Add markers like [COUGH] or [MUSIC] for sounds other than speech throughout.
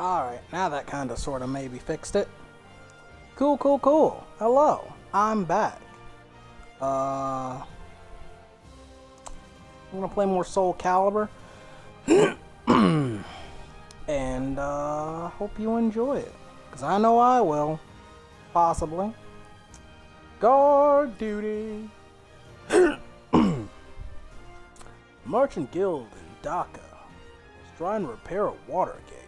Alright, now that kind of sort of maybe fixed it. Cool, cool, cool. Hello, I'm back. Uh, I'm gonna play more Soul Calibur. [CLEARS THROAT] and uh, hope you enjoy it. Because I know I will. Possibly. Guard duty. [CLEARS THROAT] Merchant Guild in Dhaka is trying to repair a water gate.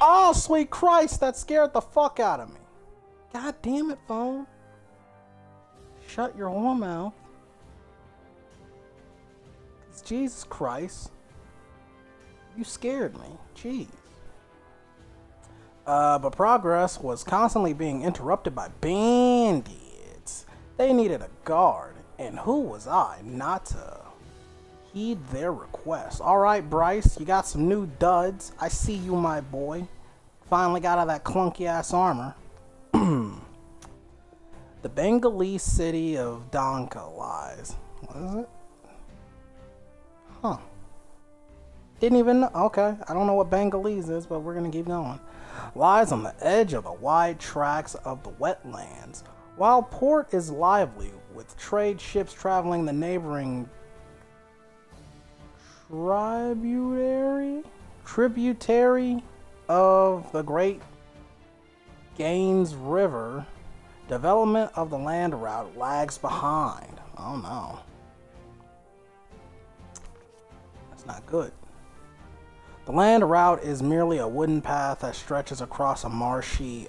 Oh, sweet Christ, that scared the fuck out of me. God damn it, phone. Shut your whore mouth. It's Jesus Christ. You scared me. Jeez. Uh, but progress was constantly being interrupted by bandits. They needed a guard, and who was I not to heed their request? Alright, Bryce, you got some new duds. I see you, my boy. Finally got out of that clunky ass armor. [CLEARS THROAT] the Bengalese city of Donka lies. What is it? Huh. Didn't even know. Okay, I don't know what Bengalese is, but we're gonna keep going. Lies on the edge of the wide tracts of the wetlands. While port is lively, with trade ships traveling the neighboring tributary tributary of the Great Gaines River, development of the land route lags behind. Oh no. That's not good. The land route is merely a wooden path that stretches across a marshy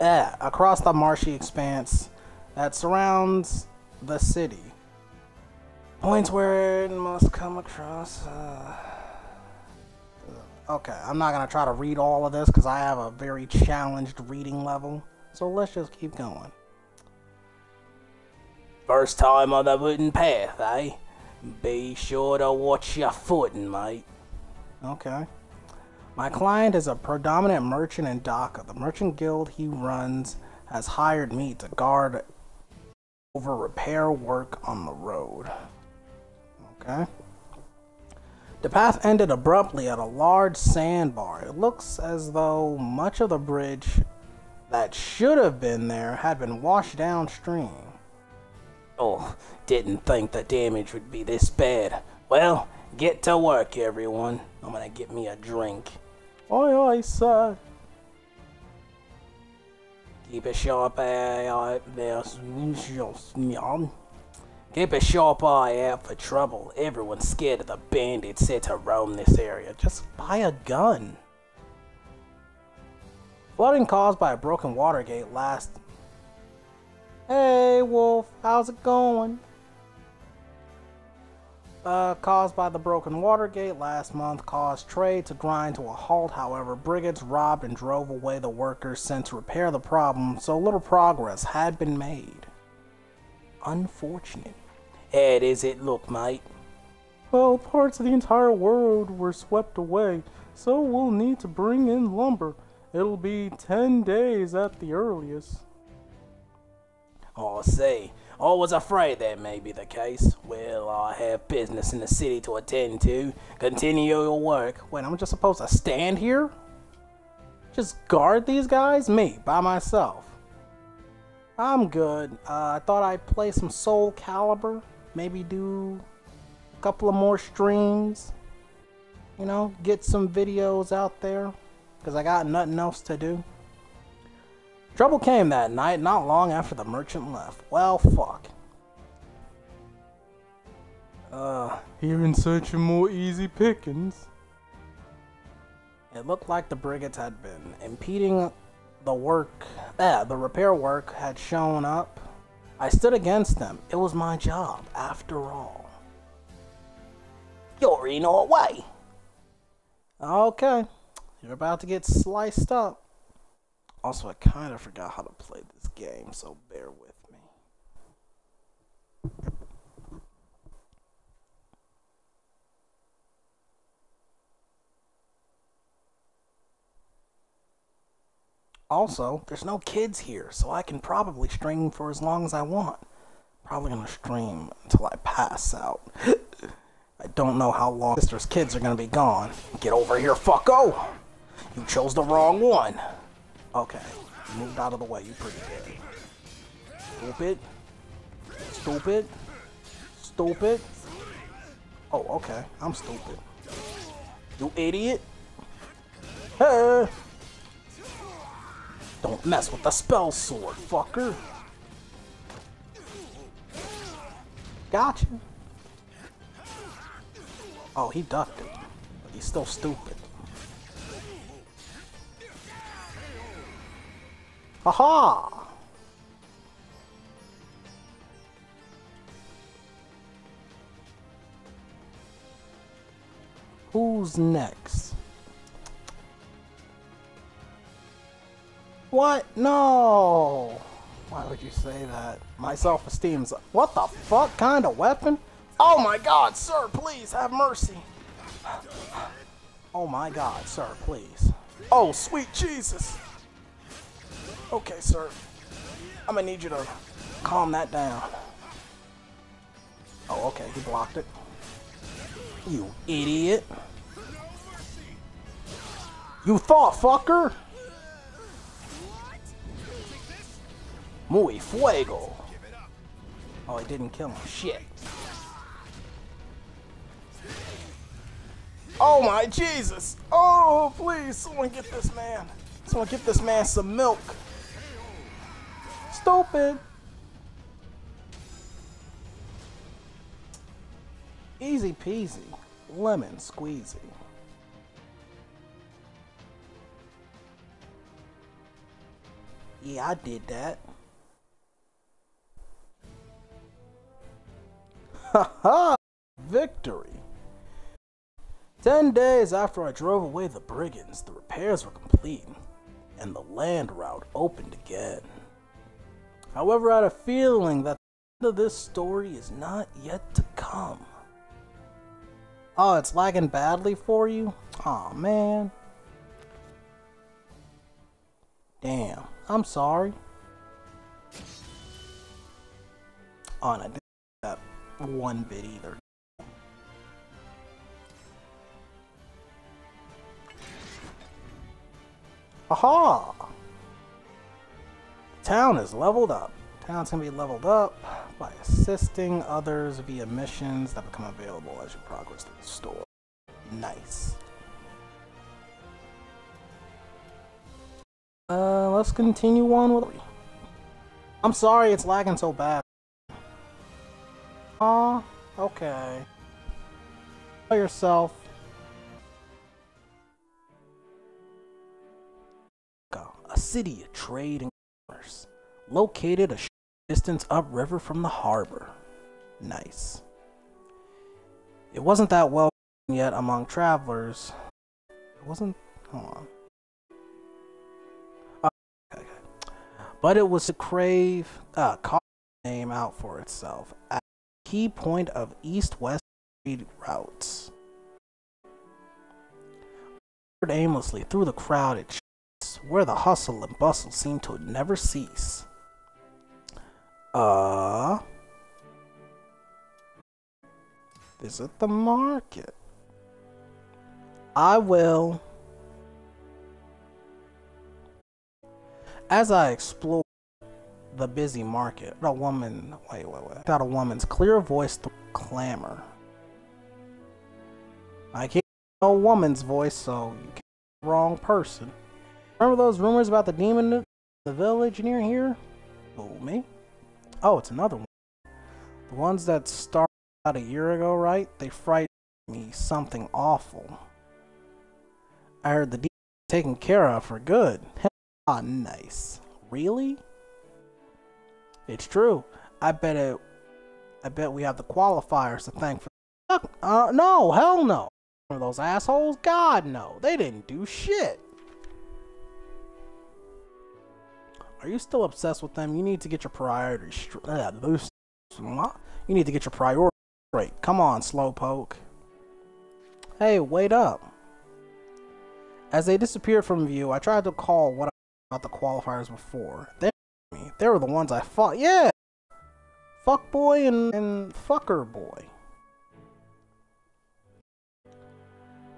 eh, across the marshy expanse that surrounds the city. Points where it must come across. Uh, okay, I'm not gonna try to read all of this because I have a very challenged reading level. So let's just keep going. First time on the wooden path, eh? Be sure to watch your footing, mate. Okay. My client is a predominant merchant in Dhaka. The merchant guild he runs has hired me to guard over repair work on the road. Okay. The path ended abruptly at a large sandbar. It looks as though much of the bridge that should have been there had been washed downstream. Oh, didn't think the damage would be this bad. Well, get to work, everyone. I'm gonna get me a drink. Oi, oi, sir. Keep a sharp eye out there. Keep a sharp eye out for trouble. Everyone's scared of the bandits set to roam this area. Just buy a gun. Flooding caused by a broken water gate last. Hey, Wolf, how's it going? Uh, caused by the broken water gate last month caused trade to grind to a halt. However, brigands robbed and drove away the workers sent to repair the problem, so little progress had been made. Unfortunate. Ed, is it look, mate? Well, parts of the entire world were swept away, so we'll need to bring in lumber. It'll be 10 days at the earliest. Oh, I see. I was afraid that may be the case. Well, I have business in the city to attend to. Continue your work. Wait, I'm just supposed to stand here? Just guard these guys? Me, by myself. I'm good. Uh, I thought I'd play some Soul Calibur. Maybe do a couple of more streams. You know, get some videos out there. Because I got nothing else to do. Trouble came that night, not long after the merchant left. Well, fuck. Uh, here in search of more easy pickings. It looked like the brigands had been impeding the work. Eh, the repair work had shown up. I stood against them. It was my job, after all. You're in our way. Okay, you're about to get sliced up. Also, I kind of forgot how to play this game, so bear with me. Also, there's no kids here, so I can probably stream for as long as I want. Probably gonna stream until I pass out. [LAUGHS] I don't know how long sister's kids are gonna be gone. Get over here, fucko! You chose the wrong one. Okay, you moved out of the way. You pretty good. Stupid. Stupid. Stupid. Oh, okay. I'm stupid. You idiot. Hey. Don't mess with the spell sword, fucker. Gotcha. Oh, he ducked it. But he's still stupid. Haha! Who's next? What? No! Why would you say that? My self-esteem's... What the fuck kind of weapon? Oh my god, sir, please, have mercy. Oh my god, sir, please. Oh, sweet Jesus. Okay, sir. I'm gonna need you to calm that down. Oh, okay, he blocked it. You idiot. You thought, fucker? Muy fuego. Oh, he didn't kill him. Shit. Oh my Jesus! Oh, please, someone get this man. Someone get this man some milk. Stupid. Easy peasy. Lemon squeezy. Yeah, I did that. Haha! [LAUGHS] Victory! Ten days after I drove away the brigands, the repairs were complete, and the land route opened again. However, I had a feeling that the end of this story is not yet to come. Oh, it's lagging badly for you? Aw, oh, man. Damn, I'm sorry. Oh, and I one bit either. Aha! Town is leveled up. Town's gonna be leveled up by assisting others via missions that become available as you progress through the store. Nice. Uh, let's continue on with. I'm sorry it's lagging so bad. Aw, okay. By yourself. A city of trade and commerce, located a short distance upriver from the harbor. Nice. It wasn't that well [LAUGHS] yet among travelers. It wasn't. Hold on. Oh, okay. But it was to crave uh, carve name out for itself a key point of east-west trade routes. Wandered Aimlessly through the crowded streets, where the hustle and bustle seem to never cease. Uh, visit the market. I will. As I explore the busy market, a woman, wait, wait, wait, got a woman's clear voice clamor. I can't a woman's voice, so you can't wrong person. Remember those rumors about the demon in the village near here? Oh, me? Oh, it's another one. The ones that started about a year ago, right? They frightened me something awful. I heard the demon taken care of for good. [LAUGHS] Ah, nice. Really? It's true. I bet it. I bet we have the qualifiers to thank for. Uh, no, hell no. Those assholes? God no. They didn't do shit. Are you still obsessed with them? You need to get your priorities straight. You need to get your priorities straight. Come on, slowpoke. Hey, wait up. As they disappeared from view, I tried to call what about the qualifiers before. They. They were the ones I fought. Yeah. Fuck boy and, and fucker boy.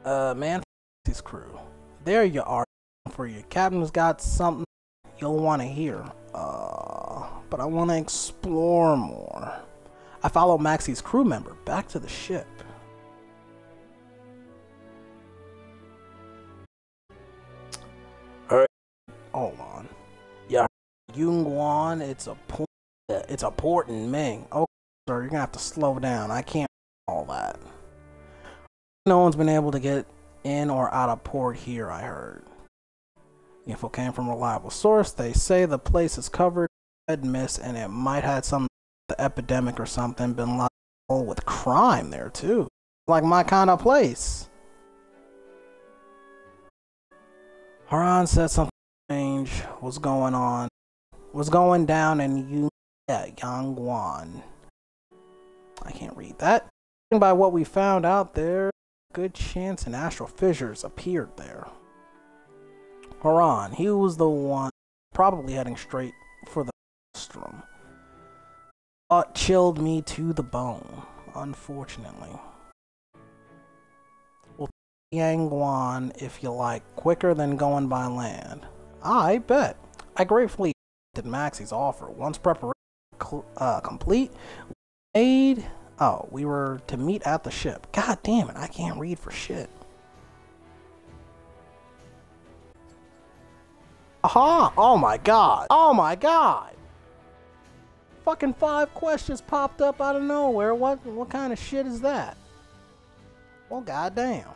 Uh, man, his crew. There you are. For your captain's got something you'll want to hear. Uh, but I want to explore more. I follow Maxi's crew member back to the ship. Alright. Hold on. Yeah, Yunguan, it's a port. It's a port in Ming. Okay, sir, you're gonna have to slow down. I can't all that. No one's been able to get in or out of port here. I heard. Info came from a reliable source. They say the place is covered in red mist, and it might have some epidemic or something. Been like with crime there too, like my kind of place. Haran said something strange was going on, was going down in Yu yeah, Yangguan. I can't read that. And by what we found out there, good chance an astral fissures appeared there. Haran, he was the one probably heading straight for the rostrum. Thought chilled me to the bone, unfortunately. Well, Yangguan, if you like, quicker than going by land. I bet. I gratefully accepted Maxi's offer. Once preparation uh, complete, made. Oh, we were to meet at the ship. God damn it, I can't read for shit. Aha! Oh my god! Oh my god! Fucking five questions popped up out of nowhere. What what kind of shit is that? Well, goddamn.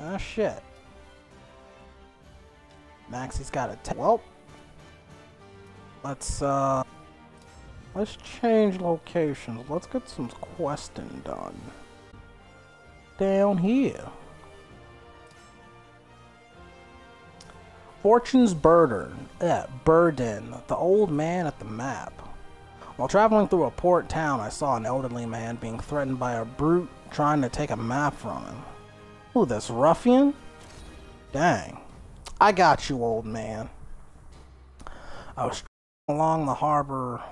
Ah, shit. Maxi's got a t- Well, let's, uh, let's change locations. Let's get some questing done. Down here. Fortune's burden, eh, burden, the old man at the map. While traveling through a port town, I saw an elderly man being threatened by a brute trying to take a map from him. Who, this ruffian? Dang. I got you, old man. I was [LAUGHS] along the harbor,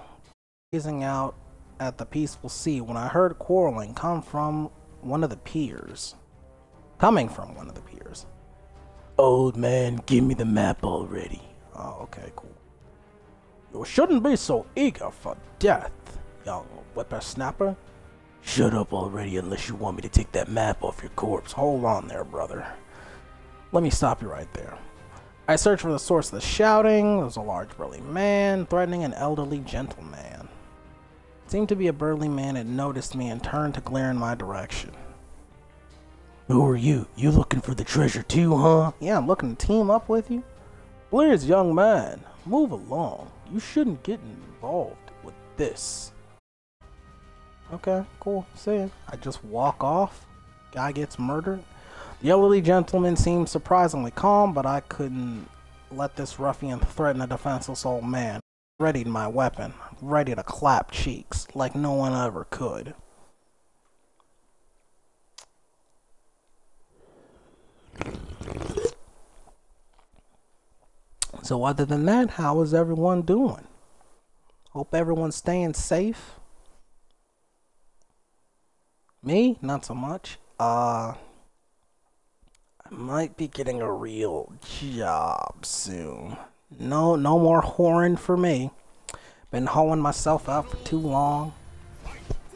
gazing out at the peaceful sea when I heard quarreling come from one of the piers. Coming from one of the piers. Old man, give me the map already. Oh, okay, cool. You shouldn't be so eager for death, young whippersnapper. Shut up already unless you want me to take that map off your corpse. Hold on there, brother. Let me stop you right there. I searched for the source of the shouting. There was a large burly man threatening an elderly gentleman. It seemed to be a burly man had noticed me and turned to glare in my direction. Who are you? You looking for the treasure too, huh? Yeah, I'm looking to team up with you. Please, young man, move along. You shouldn't get involved with this. Okay, cool. See ya. I just walk off. Guy gets murdered. The elderly gentleman seemed surprisingly calm, but I couldn't let this ruffian threaten a defenseless old man. Readied my weapon, ready to clap cheeks like no one ever could. So other than that, how is everyone doing? Hope everyone's staying safe. Me, not so much. Uh, I might be getting a real job soon. No, no more whoring for me. Been hoeing myself out for too long.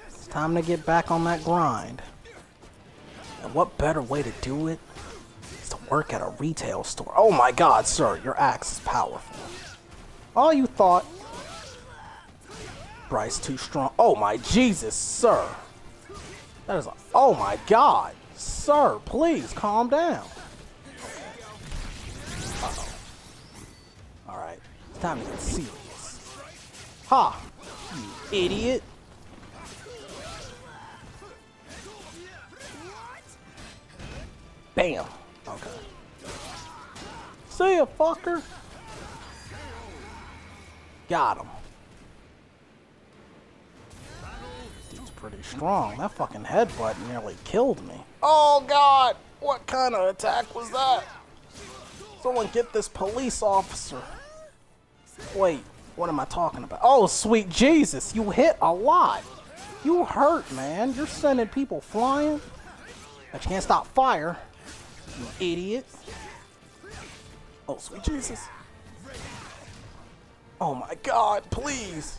It's time to get back on that grind. And what better way to do it is to work at a retail store. Oh my god, sir, your axe is powerful. All you thought. Bryce too strong. Oh my Jesus, sir. That is a, oh my god. Sir, please calm down. Uh-oh. Alright, it's time to get serious. Ha! You idiot! Bam! Okay. See ya, fucker! Got him. Pretty strong. That fucking headbutt nearly killed me. Oh god! What kind of attack was that? Someone get this police officer. Wait, What am I talking about? Oh, sweet Jesus, you hit a lot. You hurt, man. You're sending people flying. But you can't stop fire. You idiot. Oh, sweet Jesus. Oh my god, please.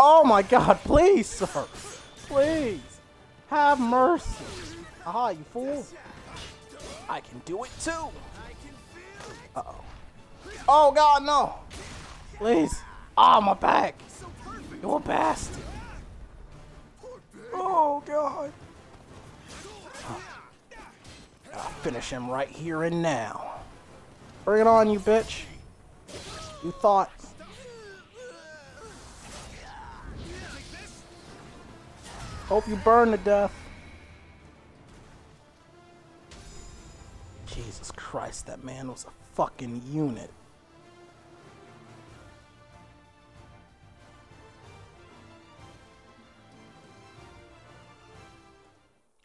Oh my god, please, sir. Please. Have mercy. Aha, you fool. I can do it too. Uh-oh. Oh god, no. Please. Ah, oh, my back. You're a bastard. Oh god. I'll finish him right here and now. Bring it on, you bitch. You thought. Hope you burn to death. Jesus Christ, that man was a fucking unit.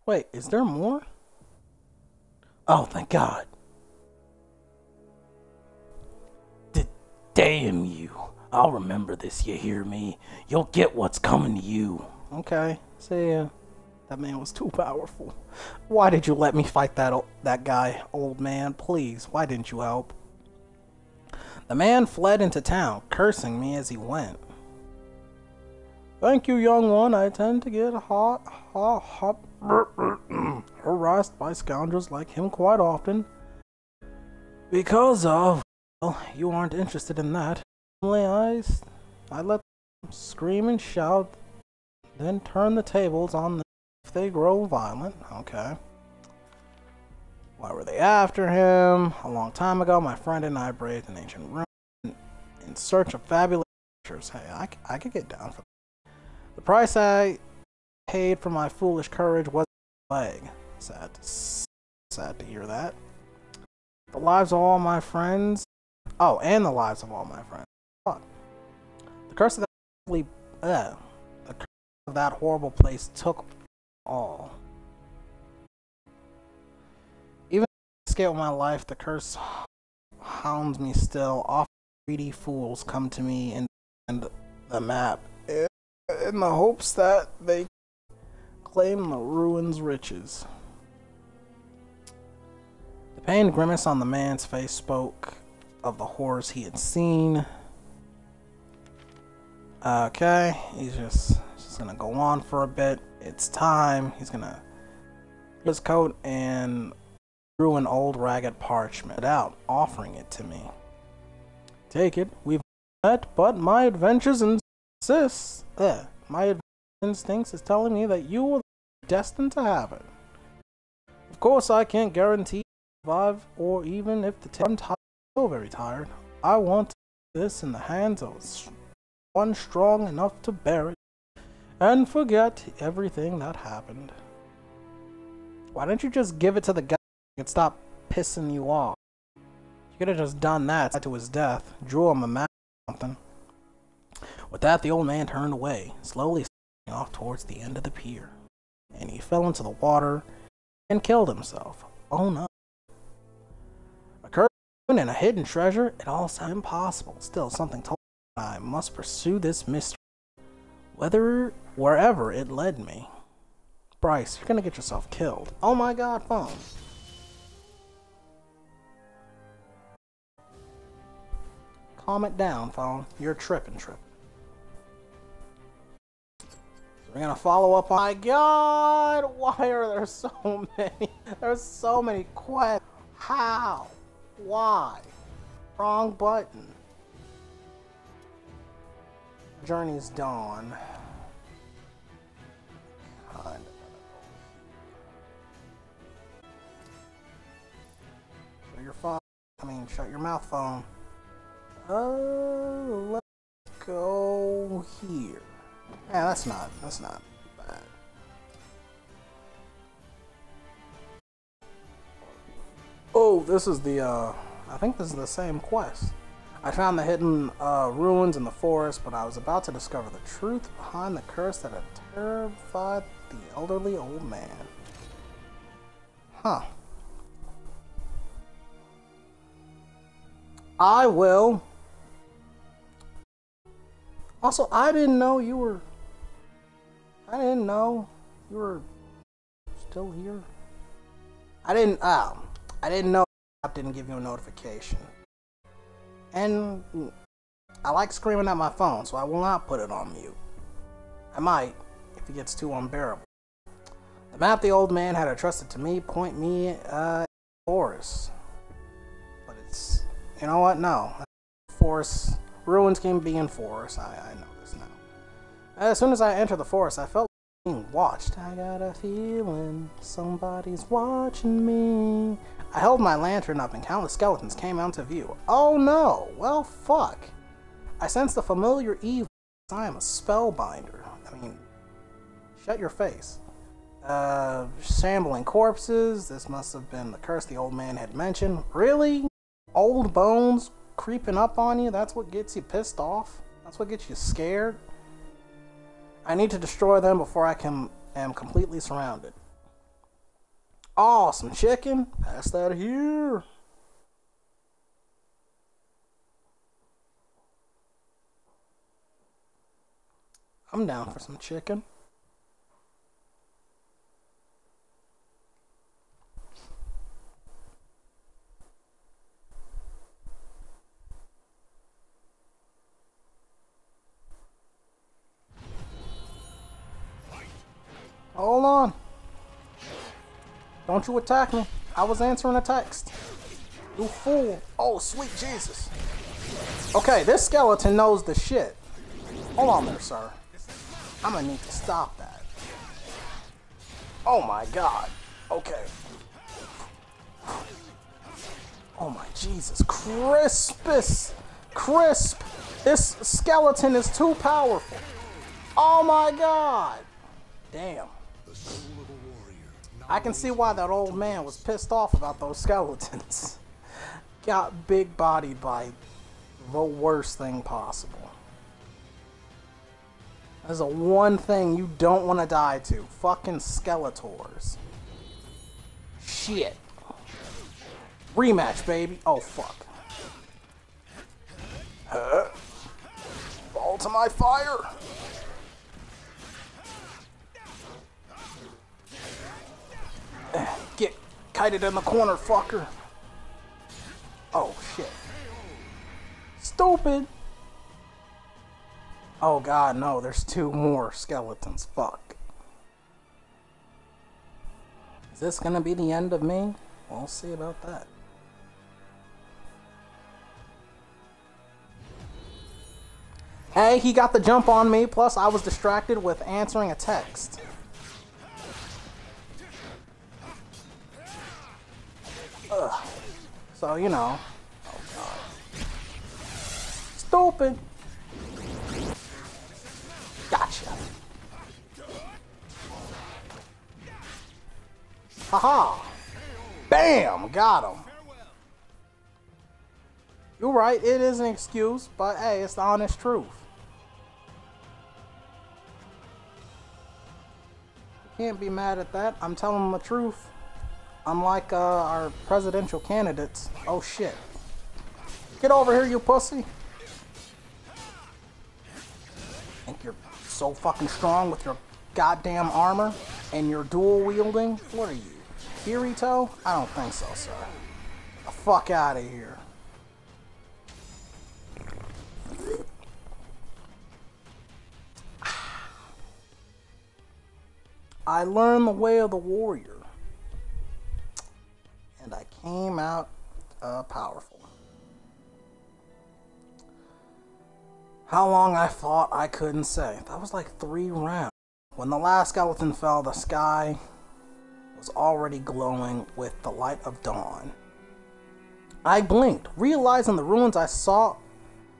Wait, is there more? Oh, thank God. D damn you. I'll remember this, you hear me? You'll get what's coming to you. Okay, see ya. That man was too powerful. Why did you let me fight that that guy, old man? Please, why didn't you help? The man fled into town, cursing me as he went. Thank you, young one. I tend to get hot, hot, hot, harassed by scoundrels like him quite often. Because of, well, you aren't interested in that. Only I, I let them scream and shout, then turn the tables on them if they grow violent. Okay. Why were they after him? A long time ago, my friend and I braved an ancient ruin in search of fabulous treasures. Hey, I, I could get down for that. The price I paid for my foolish courage was a leg. Sad to, sad to hear that. The lives of all my friends. Oh, and the lives of all my friends. Fuck. The curse of that that horrible place took all. Even scale my life, the curse hounds me still. Often greedy fools come to me and, and the map in the hopes that they claim the ruin's riches. The pained grimace on the man's face spoke of the horrors he had seen. Okay, he's just, just gonna go on for a bit. It's time. He's gonna put his coat and drew an old ragged parchment out, offering it to me. Take it. We've met, but my adventures insist. Uh, my instincts is telling me that you are destined to have it. Of course, I can't guarantee survive, or even if the I'm tired, so very tired. I want this in the hands of one strong enough to bear it and forget everything that happened. Why don't you just give it to the guy and stop pissing you off? You could have just done that to his death, drew him a map or something. With that, the old man turned away, slowly off towards the end of the pier, and he fell into the water and killed himself. Oh no. A curse and a hidden treasure, it all sounds impossible. Still, something told me I must pursue this mystery, whether, wherever it led me. Bryce, you're gonna get yourself killed. Oh my god, phone. Calm it down, phone. You're tripping, tripping. We're gonna follow up on. My God, why are there so many? There's so many quests. How? Why? Wrong button. Journey's dawn. God. Shut your phone. I mean, shut your mouth phone. Oh, let's go here. Yeah, that's not, that's not bad. Oh, this is the, uh, I think this is the same quest. I found the hidden uh, ruins in the forest, but I was about to discover the truth behind the curse that had terrified the elderly old man. Huh. I will Also, I didn't know you were. I didn't know you were still here. I didn't. Ah, I didn't know. I didn't give you a notification. And I like screaming at my phone, so I will not put it on mute. I might it gets too unbearable. The map the old man had entrusted to me point me uh forest. But it's you know what? No. Forest ruins can be in forest. I, I know this now. As soon as I entered the forest, I felt being watched. I got a feeling somebody's watching me. I held my lantern up and countless skeletons came out to view. Oh no! Well, fuck. I sensed the familiar evil. I am a spellbinder. I mean, shut your face. Uh, shambling corpses. This must have been the curse the old man had mentioned. Really? Old bones creeping up on you? That's what gets you pissed off? That's what gets you scared? I need to destroy them before I can am completely surrounded. Oh, some chicken? Pass that here. I'm down for some chicken. Hold on. Don't you attack me. I was answering a text. You fool. Oh, sweet Jesus. Okay, this skeleton knows the shit. Hold on there, sir. I'm gonna need to stop that. Oh my god. Okay. Oh my Jesus. Crispus. Crisp. This skeleton is too powerful. Oh my god. Damn. I can see why that old man was pissed off about those skeletons. [LAUGHS] Got big bodied by the worst thing possible. That's the one thing you don't want to die to. Fucking Skeletors. Shit. Rematch, baby. Oh, fuck. Huh? Fall to my fire. [CLEARS THROAT] Get kited in the corner, fucker. Oh, shit. Stupid. Oh god, no, there's two more skeletons. Fuck. Is this gonna be the end of me? We'll see about that. Hey, he got the jump on me, plus I was distracted with answering a text. Ugh. So, you know. Oh, God. Stupid. Gotcha. Haha. Bam! Got him. You're right, it is an excuse, but hey, it's the honest truth. Can't be mad at that. I'm telling the truth. Unlike uh, our presidential candidates. Oh shit. Get over here, you pussy. Think you're so fucking strong with your goddamn armor and your dual wielding? What are you? Kirito? I don't think so, sir. The fuck out of here. [SIGHS] I learned the way of the warrior. Came out uh, powerful. How long I fought, I couldn't say. That was like three rounds. When the last skeleton fell, the sky was already glowing with the light of dawn. I blinked, realizing the ruins I saw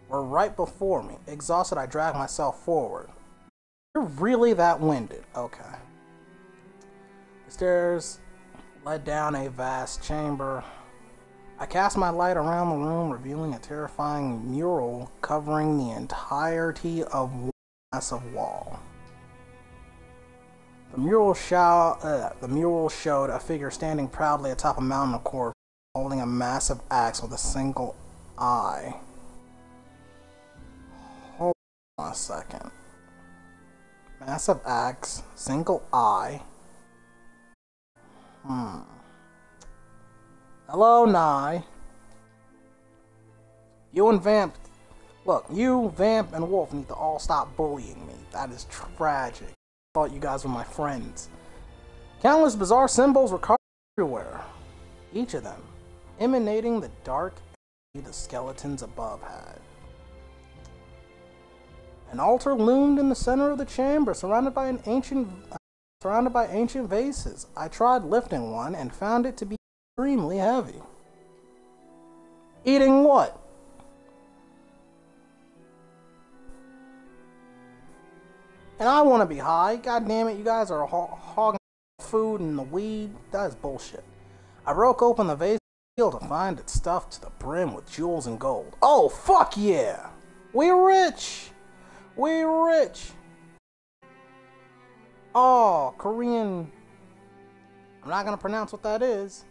were right before me. Exhausted, I dragged myself forward. You're really that winded. Okay. The stairs led down a vast chamber. I cast my light around the room, revealing a terrifying mural covering the entirety of one massive wall. The mural, show, uh, the mural showed a figure standing proudly atop a mountain of corpses, holding a massive axe with a single eye. Hold on a second. Massive axe, single eye. Hmm. Hello, Nye. You and Vamp. Look, you, Vamp, and Wolf need to all stop bullying me. That is tragic. I thought you guys were my friends. Countless bizarre symbols were carved everywhere. Each of them emanating the dark energy the skeletons above had. An altar loomed in the center of the chamber, surrounded by an ancient surrounded by ancient vases. I tried lifting one and found it to be extremely heavy. Eating what? And I want to be high. God damn it, you guys are ho- hogging food and the weed. That is bullshit. I broke open the vase to find it stuffed to the brim with jewels and gold. Oh, fuck yeah! We're rich! We're rich! Oh, Korean. I'm not gonna pronounce what that is.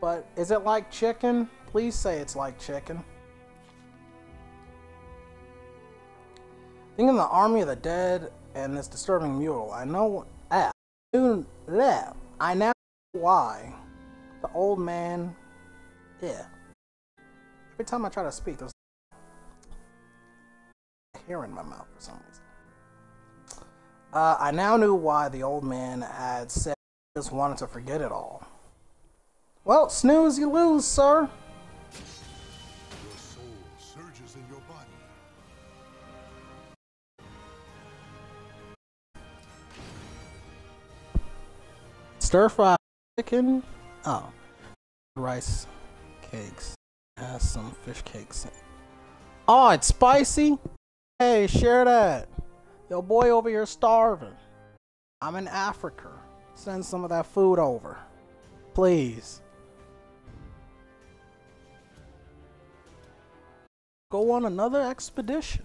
But is it like chicken? Please say it's like chicken. Thinking the army of the dead and this disturbing mural, I know. Ah, I now know why the old man. Yeah. Every time I try to speak, there's hair in my mouth for some reason. Uh, I now knew why the old man had said he just wanted to forget it all. Well, snooze, you lose, sir. Stir fry chicken. Oh, rice cakes. Has some fish cakes. Oh, it's spicy. Hey, share that. Yo, boy over here starving. I'm in Africa. Send some of that food over, please. Go on another expedition.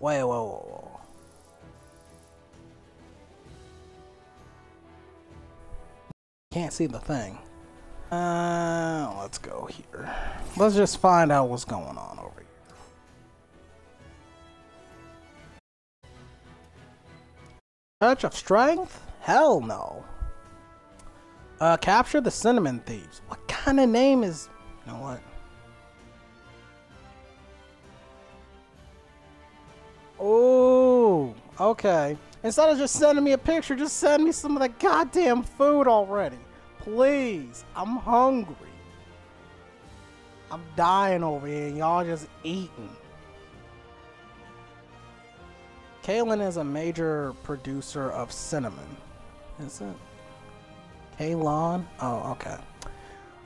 Wait, whoa, whoa, whoa. Can't see the thing. Uh, let's go here. Let's just find out what's going on over here. Touch of strength? Hell no. Uh, capture the cinnamon thieves. What kind of name is? You know what? Oh, okay. Instead of just sending me a picture, just send me some of the goddamn food already. Please. I'm hungry. I'm dying over here and y'all just eating. Kalen is a major producer of cinnamon. Is it? Kalon? Oh, okay.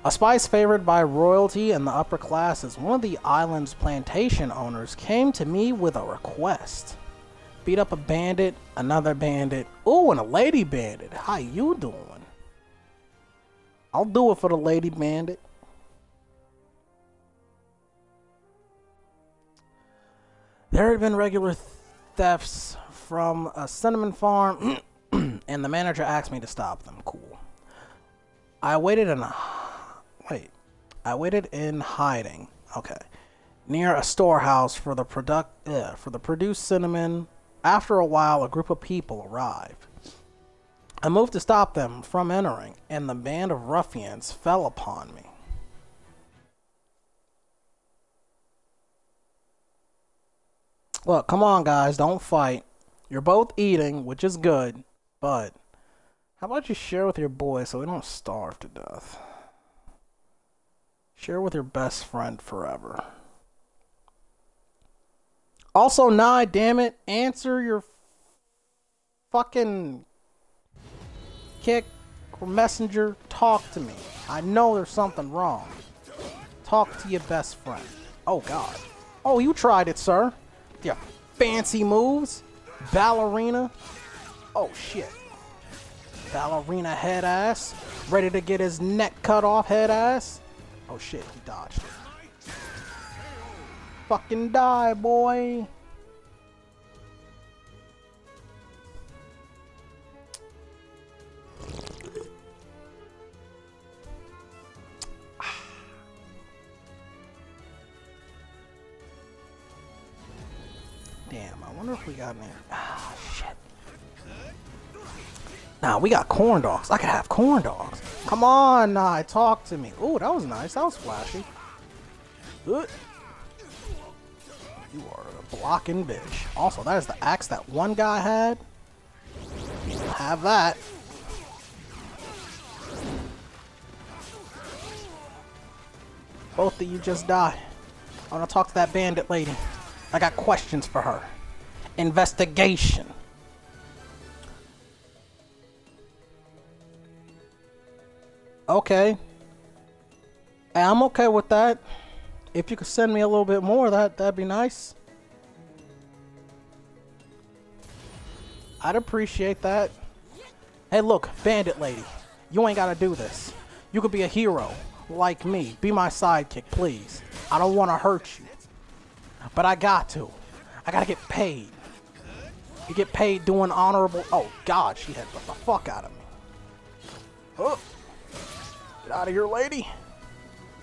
A spice favored by royalty and the upper classes, one of the island's plantation owners came to me with a request. Beat up a bandit, another bandit, ooh, and a lady bandit. How you doing? I'll do it for the lady bandit. There had been regular thefts from a cinnamon farm, [CLEARS THROAT] and the manager asked me to stop them. Cool. I waited in. Wait. I waited in hiding. Okay. Near a storehouse for the product uh, for the produced cinnamon. After a while, a group of people arrived. I moved to stop them from entering, and the band of ruffians fell upon me. Look, come on, guys, don't fight. You're both eating, which is good, but how about you share with your boy so we don't starve to death? Share with your best friend forever. Also, Nye, damn it, answer your fucking Kik messenger. Talk to me. I know there's something wrong. Talk to your best friend. Oh, God. Oh, you tried it, sir. Yeah, fancy moves. Ballerina. Oh, shit. Ballerina head ass. Ready to get his neck cut off head ass. Oh, shit. He dodged. Fucking die, boy. Got any. Ah, shit. Nah, we got corn dogs. I could have corn dogs. Come on, nah, talk to me. Ooh, that was nice. That was flashy. Good. You are a blocking bitch. Also, that is the axe that one guy had. Have that. Both of you just die. I want to talk to that bandit lady. I got questions for her. Investigation. Okay. I'm okay with that. If you could send me a little bit more, that that'd be nice. I'd appreciate that. Hey, look, bandit lady, you ain't gotta do this. You could be a hero, like me. Be my sidekick, please. I don't want to hurt you, but I got to. I gotta get paid. You get paid doing honorable. Oh God, she had the fuck out of me. Oh, get out of here, lady.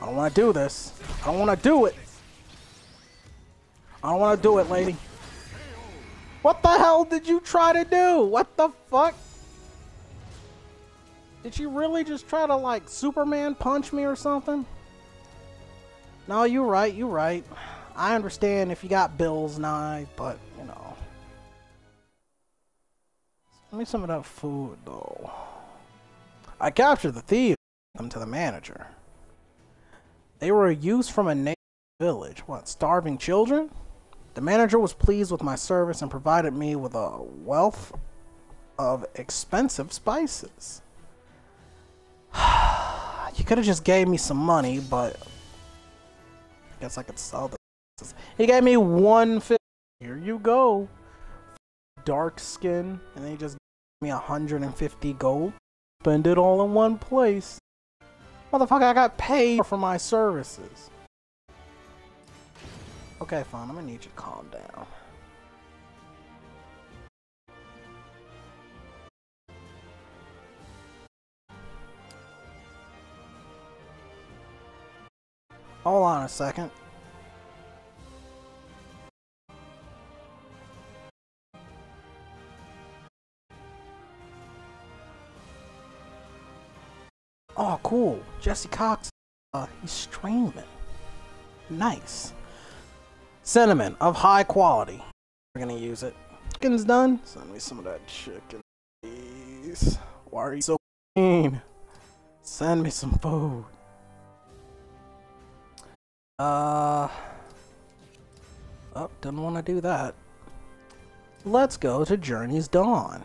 I don't want to do this. I don't want to do it. I don't want to do it, lady. What the hell did you try to do? What the fuck? Did she really just try to, like, Superman punch me or something? No, you're right, you're right. I understand if you got bills now, but, Give me some of that food, though. I captured the thieves them to the manager. They were a youth from a native village. What, starving children? The manager was pleased with my service and provided me with a wealth of expensive spices. [SIGHS] you could have just gave me some money, but I guess I could sell the spices. He gave me one fi- Here you go. Dark skin, and they just gave me 150 gold. Spend it all in one place. Motherfucker, I got paid for my services. Okay, fine. I'm gonna need you to calm down. Hold on a second. Oh, cool. Jesse Cox, uh, he's streaming. Nice. Cinnamon of high quality. We're gonna use it. Chicken's done. Send me some of that chicken, please. Why are you so mean? Send me some food. Uh. Oh, didn't want to do that. Let's go to Journey's Dawn.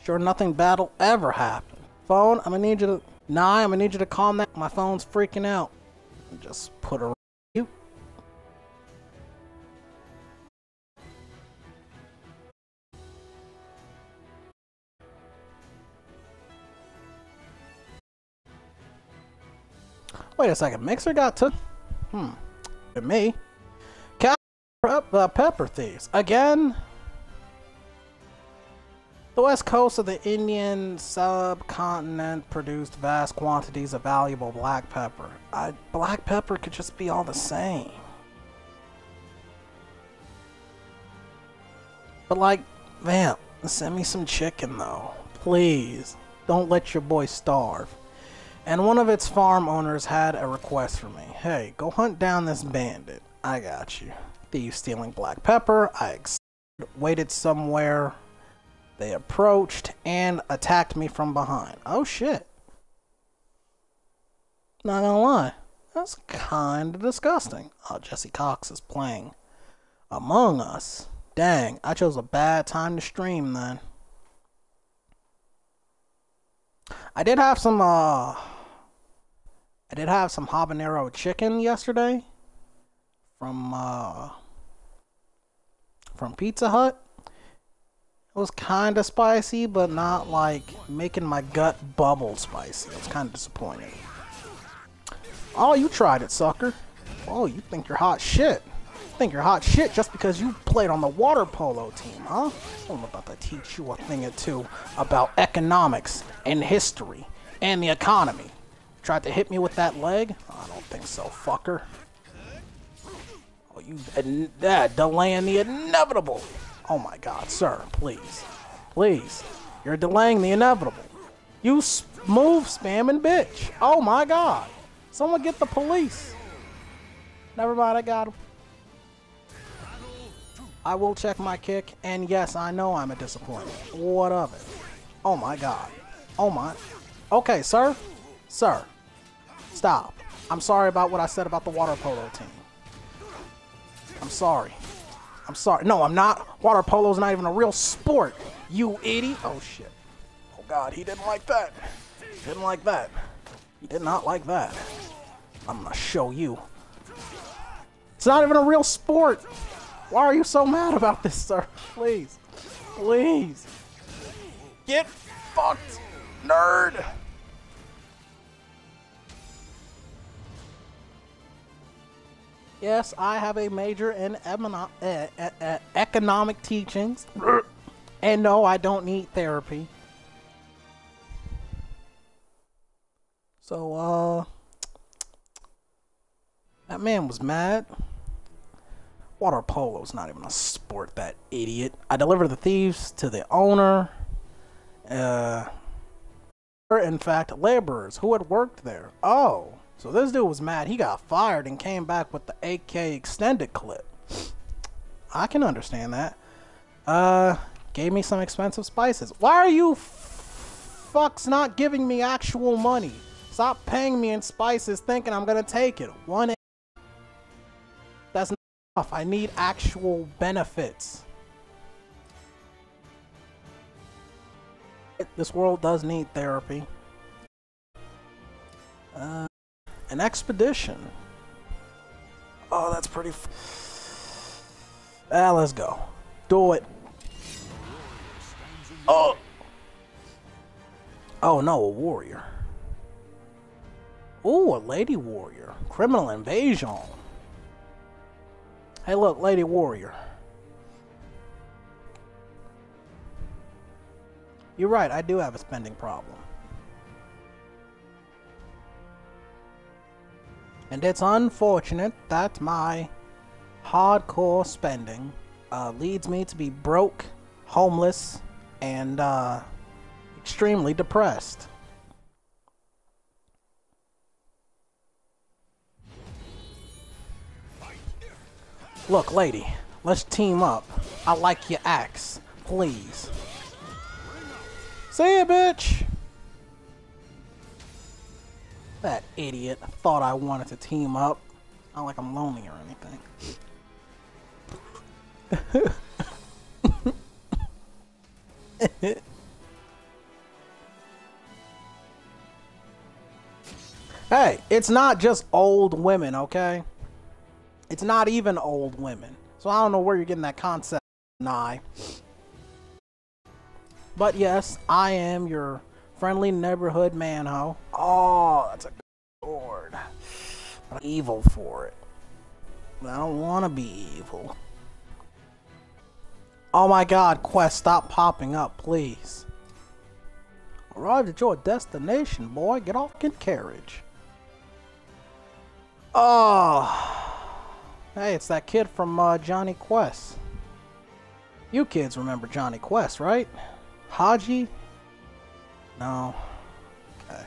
Sure, nothing bad will ever happen. Phone, I'm gonna need you to. Nah, I'm gonna need you to calm that. My phone's freaking out. Just put. You. Wait a second. Mixer got took. Hmm. To me. Cap uh, pepper thieves again. The west coast of the Indian subcontinent produced vast quantities of valuable black pepper. I, black pepper could just be all the same. But like, vamp, send me some chicken though. Please. Don't let your boy starve. And one of its farm owners had a request for me. Hey, go hunt down this bandit. I got you. Thief stealing black pepper. I waited somewhere they approached and attacked me from behind. Oh shit. Not gonna lie. That's kinda disgusting. Oh, Jesse Cox is playing Among Us. Dang, I chose a bad time to stream then. I did have some uh I did have some habanero chicken yesterday from uh from Pizza Hut. It was kind of spicy, but not like making my gut bubble spicy. I was kind of disappointed. Oh, you tried it, sucker. Oh, you think you're hot shit. You think you're hot shit just because you played on the water polo team, huh? I'm about to teach you a thing or two about economics and history and the economy. You Tried to hit me with that leg? I don't think so, fucker. Oh, you uh, delaying the inevitable. Oh my god, sir, please. Please. You're delaying the inevitable. You move spamming bitch. Oh my god. Someone get the police. Never mind, I got him. I will check my kick, and yes, I know I'm a disappointment. What of it? Oh my god. Oh my. Okay, sir. Sir. Stop. I'm sorry about what I said about the water polo team. I'm sorry. I'm sorry. No, I'm not. Water polo's not even a real sport. You idiot. Oh shit. Oh god, he didn't like that. Didn't like that. He did not like that. I'm gonna show you. It's not even a real sport. Why are you so mad about this, sir? Please. Please. Get fucked, nerd. Yes, I have a major in uh, uh, uh, economic teachings. [CLEARS THROAT] and no, I don't need therapy. So, uh, that man was mad. Water polo's not even a sport, that idiot. I delivered the thieves to the owner. Uh, in fact, laborers who had worked there. Oh, so this dude was mad. He got fired and came back with the AK extended clip. I can understand that. Uh, gave me some expensive spices. Why are you fucks not giving me actual money? Stop paying me in spices thinking I'm gonna take it. One. That's not enough. I need actual benefits. This world does need therapy. Uh, an expedition. Oh, that's pretty. Ah, let's go. Do it. Oh. Oh no, a warrior. Ooh, a lady warrior. Criminal invasion. Hey, look, lady warrior. You're right, I do have a spending problem. And it's unfortunate that my hardcore spending uh, leads me to be broke, homeless, and uh, extremely depressed. Look, lady, let's team up. I like your axe. Please. See ya, bitch! That idiot thought I wanted to team up. Not like I'm lonely or anything. hey, it's not just old women, okay? It's not even old women. So I don't know where you're getting that concept, Nye. But yes, I am your friendly neighborhood manho. Oh, that's a good sword. I'm evil for it. I don't want to be evil. Oh my god, Quest, stop popping up, please. Arrived at your destination, boy. Get off in carriage. Oh. Hey, it's that kid from uh, Jonny Quest. You kids remember Jonny Quest, right? Hadji? No. Okay.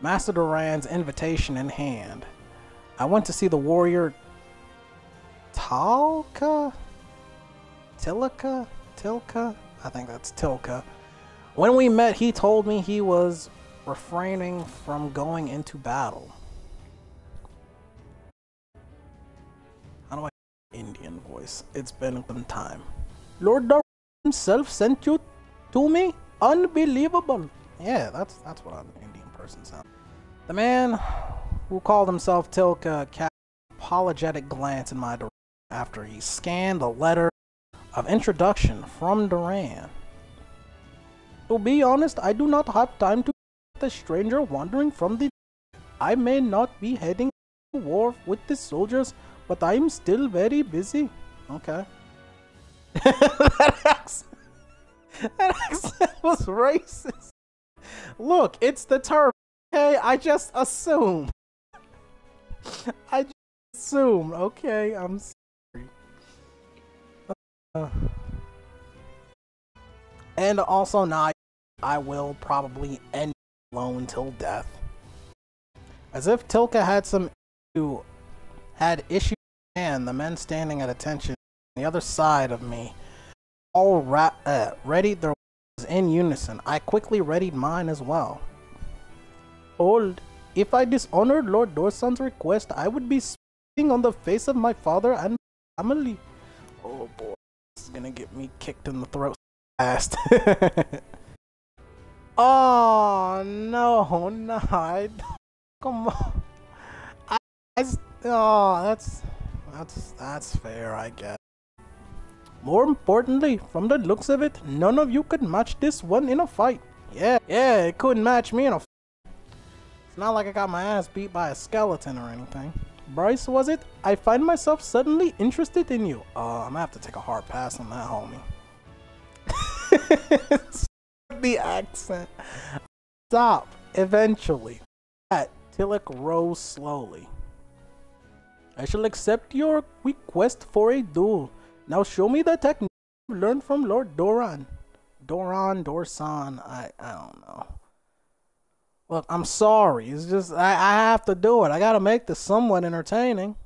Master Duran's invitation in hand. I went to see the warrior Talka? Tilka? Tilka? I think that's Tilka. When we met, he told me he was refraining from going into battle. How do I Indian voice? It's been some time. Lord Dar himself sent you to me? Unbelievable. Yeah, that's that's what an Indian person sounds. The man who called himself Tilka cast an apologetic glance in my direction after he scanned the letter of introduction from Duran. To be honest, I do not have time to the stranger wandering from the. I may not be heading to war with the soldiers, but I'm still very busy. Okay. [LAUGHS] that, accent, [LAUGHS] that accent was racist. Look, it's the turf. Okay, I just assume. I just assume. Okay, I'm sorry. Uh, And also, now I will probably end alone till death. As if Tilka had some issue, had issue, and the men standing at attention on the other side of me, all ra- uh, readied their weapons in unison. I quickly readied mine as well. Old, If I dishonored Lord Dorsan's request, I would be spitting on the face of my father and family. Oh boy, this is gonna get me kicked in the throat fast. [LAUGHS] oh no, no, I, [LAUGHS] come on. I, I, oh, that's that's that's fair, I guess. More importantly, from the looks of it, none of you could match this one in a fight. Yeah, yeah, it couldn't match me in a f- It's not like I got my ass beat by a skeleton or anything. Bryce, was it? I find myself suddenly interested in you. Uh, I'm gonna have to take a hard pass on that, homie. [LAUGHS] the accent. Stop. Eventually. That Tillich rose slowly. I shall accept your request for a duel. Now show me the technique learned from Lord Doran. Doran, Dorsan, I, I don't know. Look, I'm sorry. It's just, I, I have to do it. I gotta make this somewhat entertaining.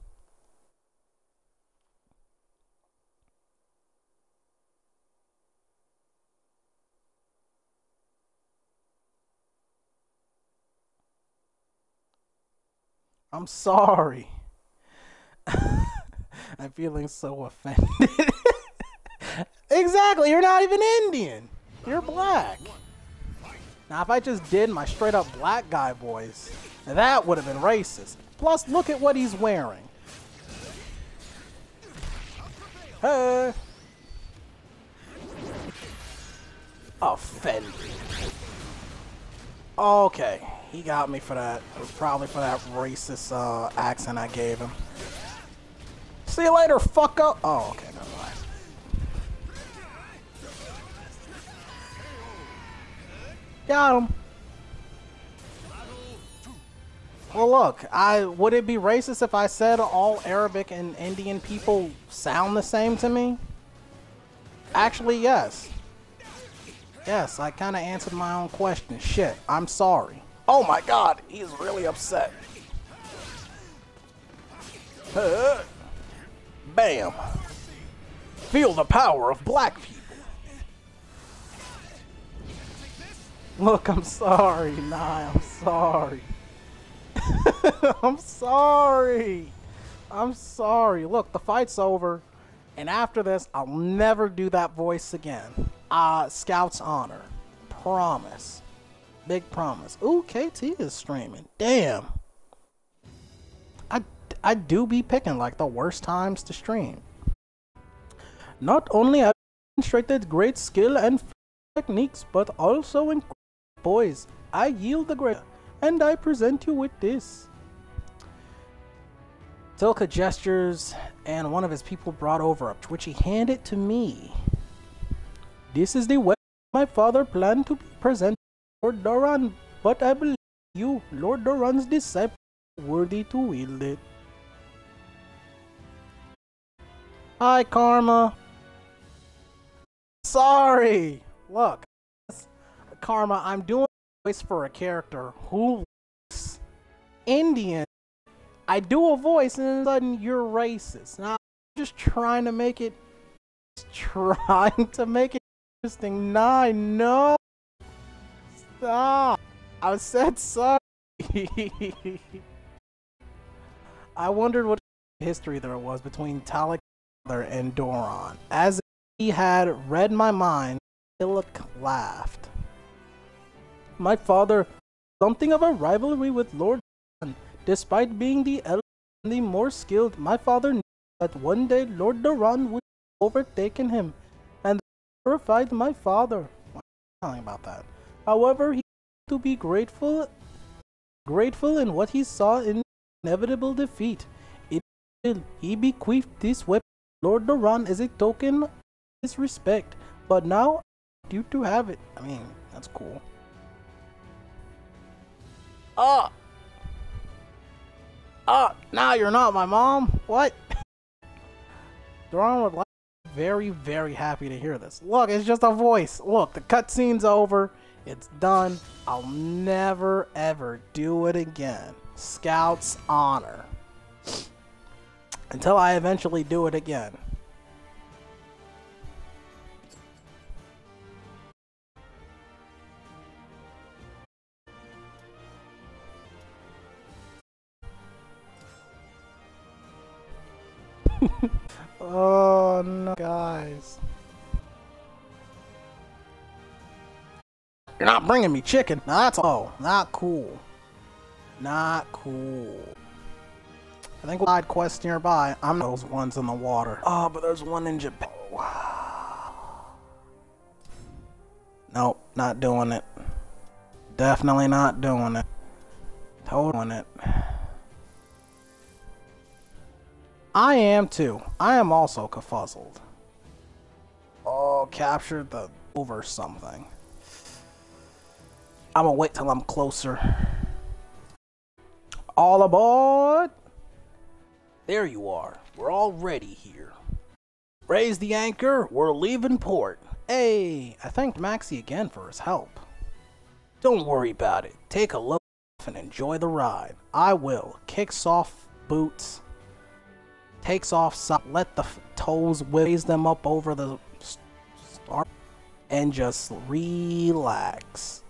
I'm sorry. [LAUGHS] [LAUGHS] I'm feeling so offended. [LAUGHS] exactly, you're not even Indian. You're black. Now, if I just did my straight up black guy voice, that would have been racist. Plus, look at what he's wearing. Hey. Offended. Okay, he got me for that. It was probably for that racist uh, accent I gave him. See you later, fuck up. Oh, okay, never mind. Got him. Well, look, I would it be racist if I said all Arabic and Indian people sound the same to me? Actually, yes. Yes, I kind of answered my own question. Shit, I'm sorry. Oh my god, he's really upset. Bam. Feel the power of black people. Look, I'm sorry. Nah, I'm sorry. [LAUGHS] I'm sorry. I'm sorry. Look, the fight's over. And after this, I'll never do that voice again. Uh, Scout's honor. Promise. Big promise. Ooh, KT is streaming. Damn. I, do be picking like the worst times to stream. Not only have I demonstrated great skill and techniques, but also in boys. I yield the great, and I present you with this. Tilka gestures, and one of his people brought over which he handed to me. This is the weapon my father planned to present Lord Doran, but I believe you, Lord Doran's disciple, worthy to wield it. Hi, Karma. Sorry. Look, Karma, I'm doing a voice for a character who looks Indian. I do a voice and sudden you're racist. Now, I'm just trying to make it, trying to make it interesting. Nah, know. Stop. I said sorry. [LAUGHS] I wondered what history there was between Talik and Doran. As he had read my mind, Illic laughed. My father, something of a rivalry with Lord Doran. Despite being the elder and the more skilled, my father knew that one day Lord Doran would have overtaken him, and terrified my father. Why telling about that? However, he had to be grateful, grateful in what he saw in inevitable defeat. He bequeathed this weapon Lord Doran is a token of his respect. But now, you to have it. I mean, that's cool. Ah! Ah! Now you're not my mom? What? [LAUGHS] Doran would like very, very happy to hear this. Look, it's just a voice. Look, the cutscene's over. It's done. I'll never, ever do it again. Scout's honor. Until I eventually do it again. [LAUGHS] oh no, guys. You're not bringing me chicken. That's oh, not cool. Not cool. I think side quest nearby. I'm those ones in the water. Oh, but there's one in Japan. Nope, not doing it. Definitely not doing it. Totally it. I am too. I am also confuzzled. Oh, captured the over something. I'm gonna wait till I'm closer. All aboard! There you are. We're all ready here. Raise the anchor. We're leaving port. Hey, I thanked Maxi again for his help. Don't worry about it. Take a look and enjoy the ride. I will. Kicks off boots. Takes off so let the toes raise them up over the and just relax.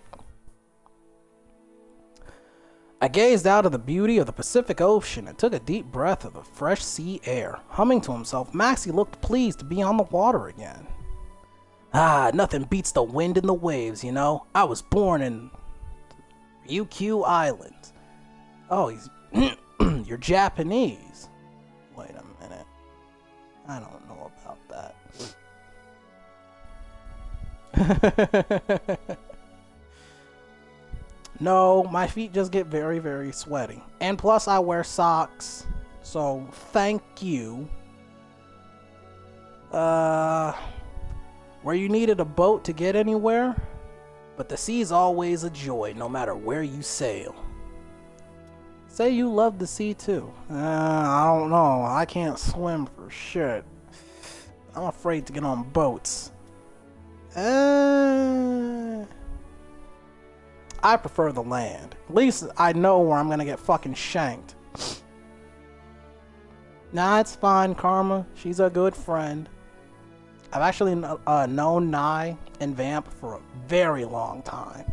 I gazed out of the beauty of the Pacific Ocean and took a deep breath of the fresh sea air. Humming to himself, Maxi looked pleased to be on the water again. Ah, nothing beats the wind and the waves, you know. I was born in UQ Island. Oh, he's [CLEARS THROAT] you're Japanese. Wait a minute. I don't know about that. [LAUGHS] no, my feet just get very, very sweaty. And plus, I wear socks. So, thank you. Uh where you needed a boat to get anywhere, but the sea's always a joy no matter where you sail. Say you love the sea too. Uh, I don't know. I can't swim for shit. I'm afraid to get on boats. Uh, I prefer the land. At least I know where I'm gonna get fucking shanked. Nah, it's fine, Karma. She's a good friend. I've actually uh, known Nye and Vamp for a very long time.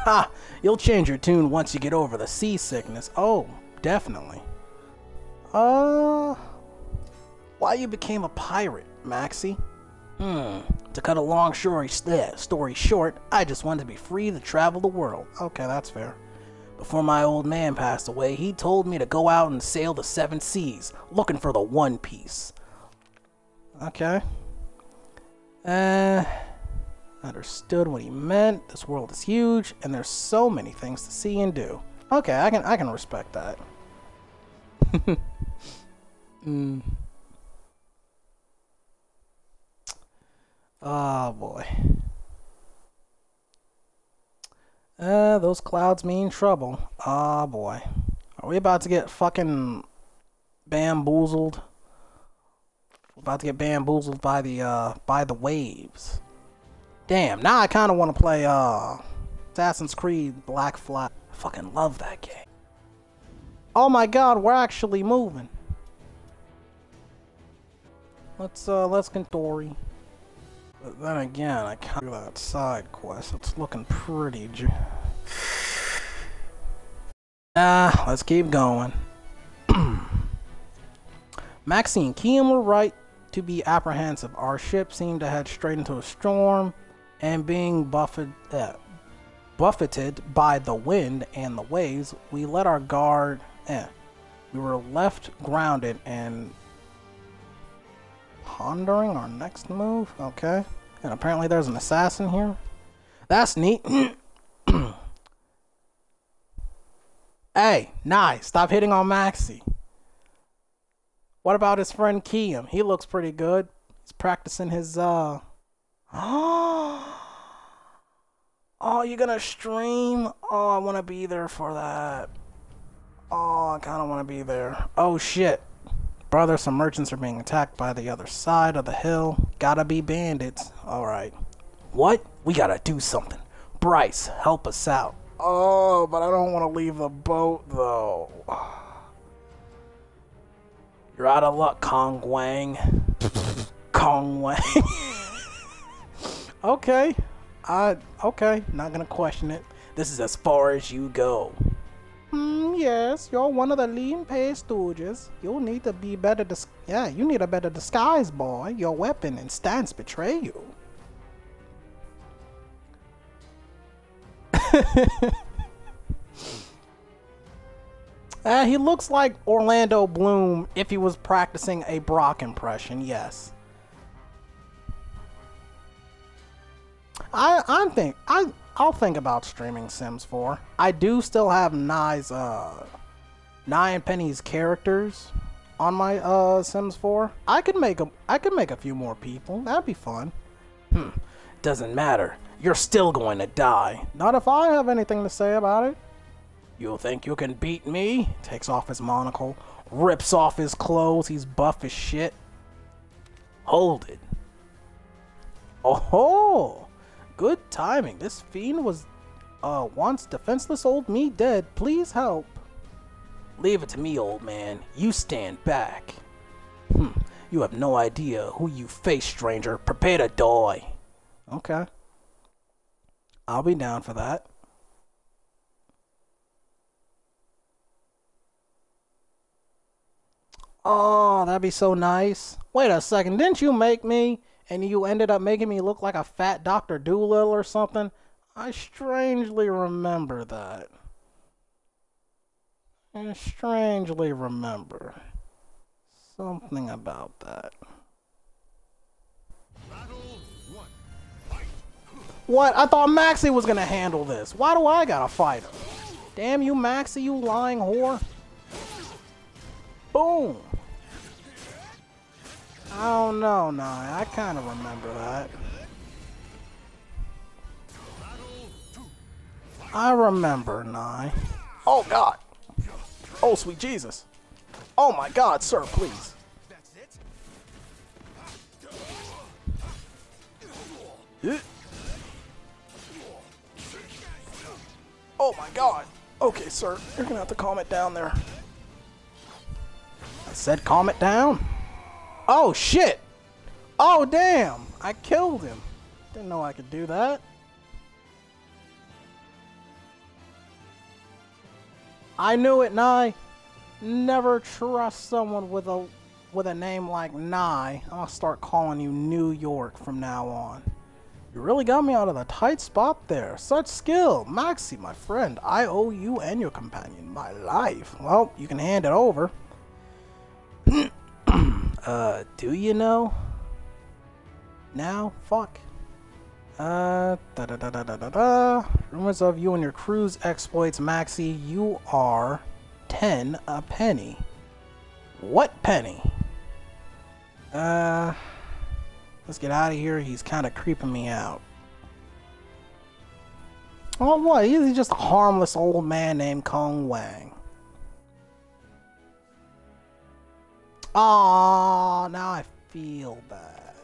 Ha! You'll change your tune once you get over the seasickness. Oh, definitely. Uh, why you became a pirate, Maxi? Hmm. To cut a long story, story short, I just wanted to be free to travel the world. Okay, that's fair. Before my old man passed away, he told me to go out and sail the seven seas, looking for the One Piece. Okay. Uh, understood what he meant. This world is huge, and there's so many things to see and do. Okay, I can I can respect that. [LAUGHS] mm. Oh boy. Uh, those clouds mean trouble. Oh boy. Are we about to get fucking bamboozled? about to get bamboozled by the uh by the waves. Damn, now I kinda wanna play uh Assassin's Creed Black Flag. I fucking love that game. Oh my god, we're actually moving. Let's uh let's get Dory. But then again, I can't do that side quest. It's looking pretty Ah, let's keep going. [CLEARS THROAT] Maxine Keem were right to be apprehensive. Our ship seemed to head straight into a storm, and being buffet, uh, buffeted by the wind and the waves, we let our guard. Eh, we were left grounded and pondering our next move. Okay, and apparently there's an assassin here. That's neat. [CLEARS THROAT] hey, nice. Stop hitting on Maxi. What about his friend Keem? He looks pretty good. He's practicing his uh [GASPS] Oh, you're gonna stream? Oh, I wanna be there for that. Oh, I kinda wanna be there. Oh shit. Brother, some merchants are being attacked by the other side of the hill. Gotta be bandits. Alright. What? We gotta do something. Bryce, help us out. Oh, but I don't want to leave the boat, though. [SIGHS] You're out of luck, Kong Wang. [LAUGHS] Kong Wang. [LAUGHS] okay. I okay, not gonna question it. This is as far as you go. Hmm, yes, you're one of the lean pay stooges. You'll need to be better dis- yeah, you need a better disguise, boy. Your weapon and stance betray you. [LAUGHS] uh, he looks like Orlando Bloom if he was practicing a Brock impression, yes. I I think I I'll think about streaming Sims 4. I do still have Nye's uh Nye and Penny's characters on my uh Sims 4. I could make a I could make a few more people. That'd be fun. Hmm. Doesn't matter. You're still going to die. Not if I have anything to say about it. You think you can beat me? Takes off his monocle, rips off his clothes. He's buff as shit. Hold it. Oh, good timing. This fiend was uh once defenseless old me dead. Please help. Leave it to me, old man. You stand back. Hmm. You have no idea who you face, stranger. Prepare to die. Okay. I'll be down for that. Oh, that'd be so nice. Wait a second, didn't you make me? And you ended up making me look like a fat Dr. Dolittle or something? I strangely remember that. I strangely remember something about that. What? I thought Maxi was gonna handle this. Why do I gotta fight her? Damn you, Maxi, you lying whore. Boom. I don't know, nah. I kind of remember that. I remember, Nye. Oh, God. Oh, sweet Jesus. Oh, my God, sir, please. Oh my god. Okay, sir. You're gonna have to calm it down there. I said calm it down. Oh shit! Oh damn! I killed him. Didn't know I could do that. I knew it, Nye. Never trust someone with a with a name like Nye. I'll start calling you New York from now on. You really got me out of the tight spot there. Such skill. Maxi, my friend, I owe you and your companion my life. Well, you can hand it over. [CLEARS THROAT] uh, do you know? Now? Fuck. Uh, da da da da da da da. Rumors of you and your crew's exploits, Maxi. You are 10 a penny. What penny? Uh. Let's get out of here. He's kind of creeping me out. Oh, what? He's just a harmless old man named Kong Wang. Oh, now I feel bad.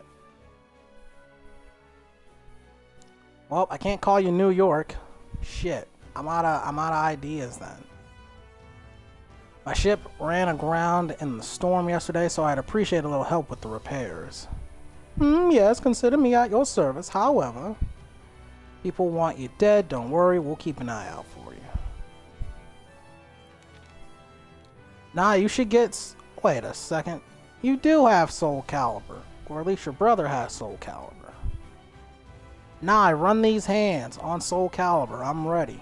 Well, I can't call you New York. Shit. I'm out of I'm out of ideas then. My ship ran aground in the storm yesterday, so I'd appreciate a little help with the repairs. Hmm, yes, consider me at your service. However, people want you dead. Don't worry, we'll keep an eye out for you. Nah, you should get. Wait a second. You do have Soul Calibur, or at least your brother has Soul Calibur. Nah, I run these hands on Soul Calibur. I'm ready.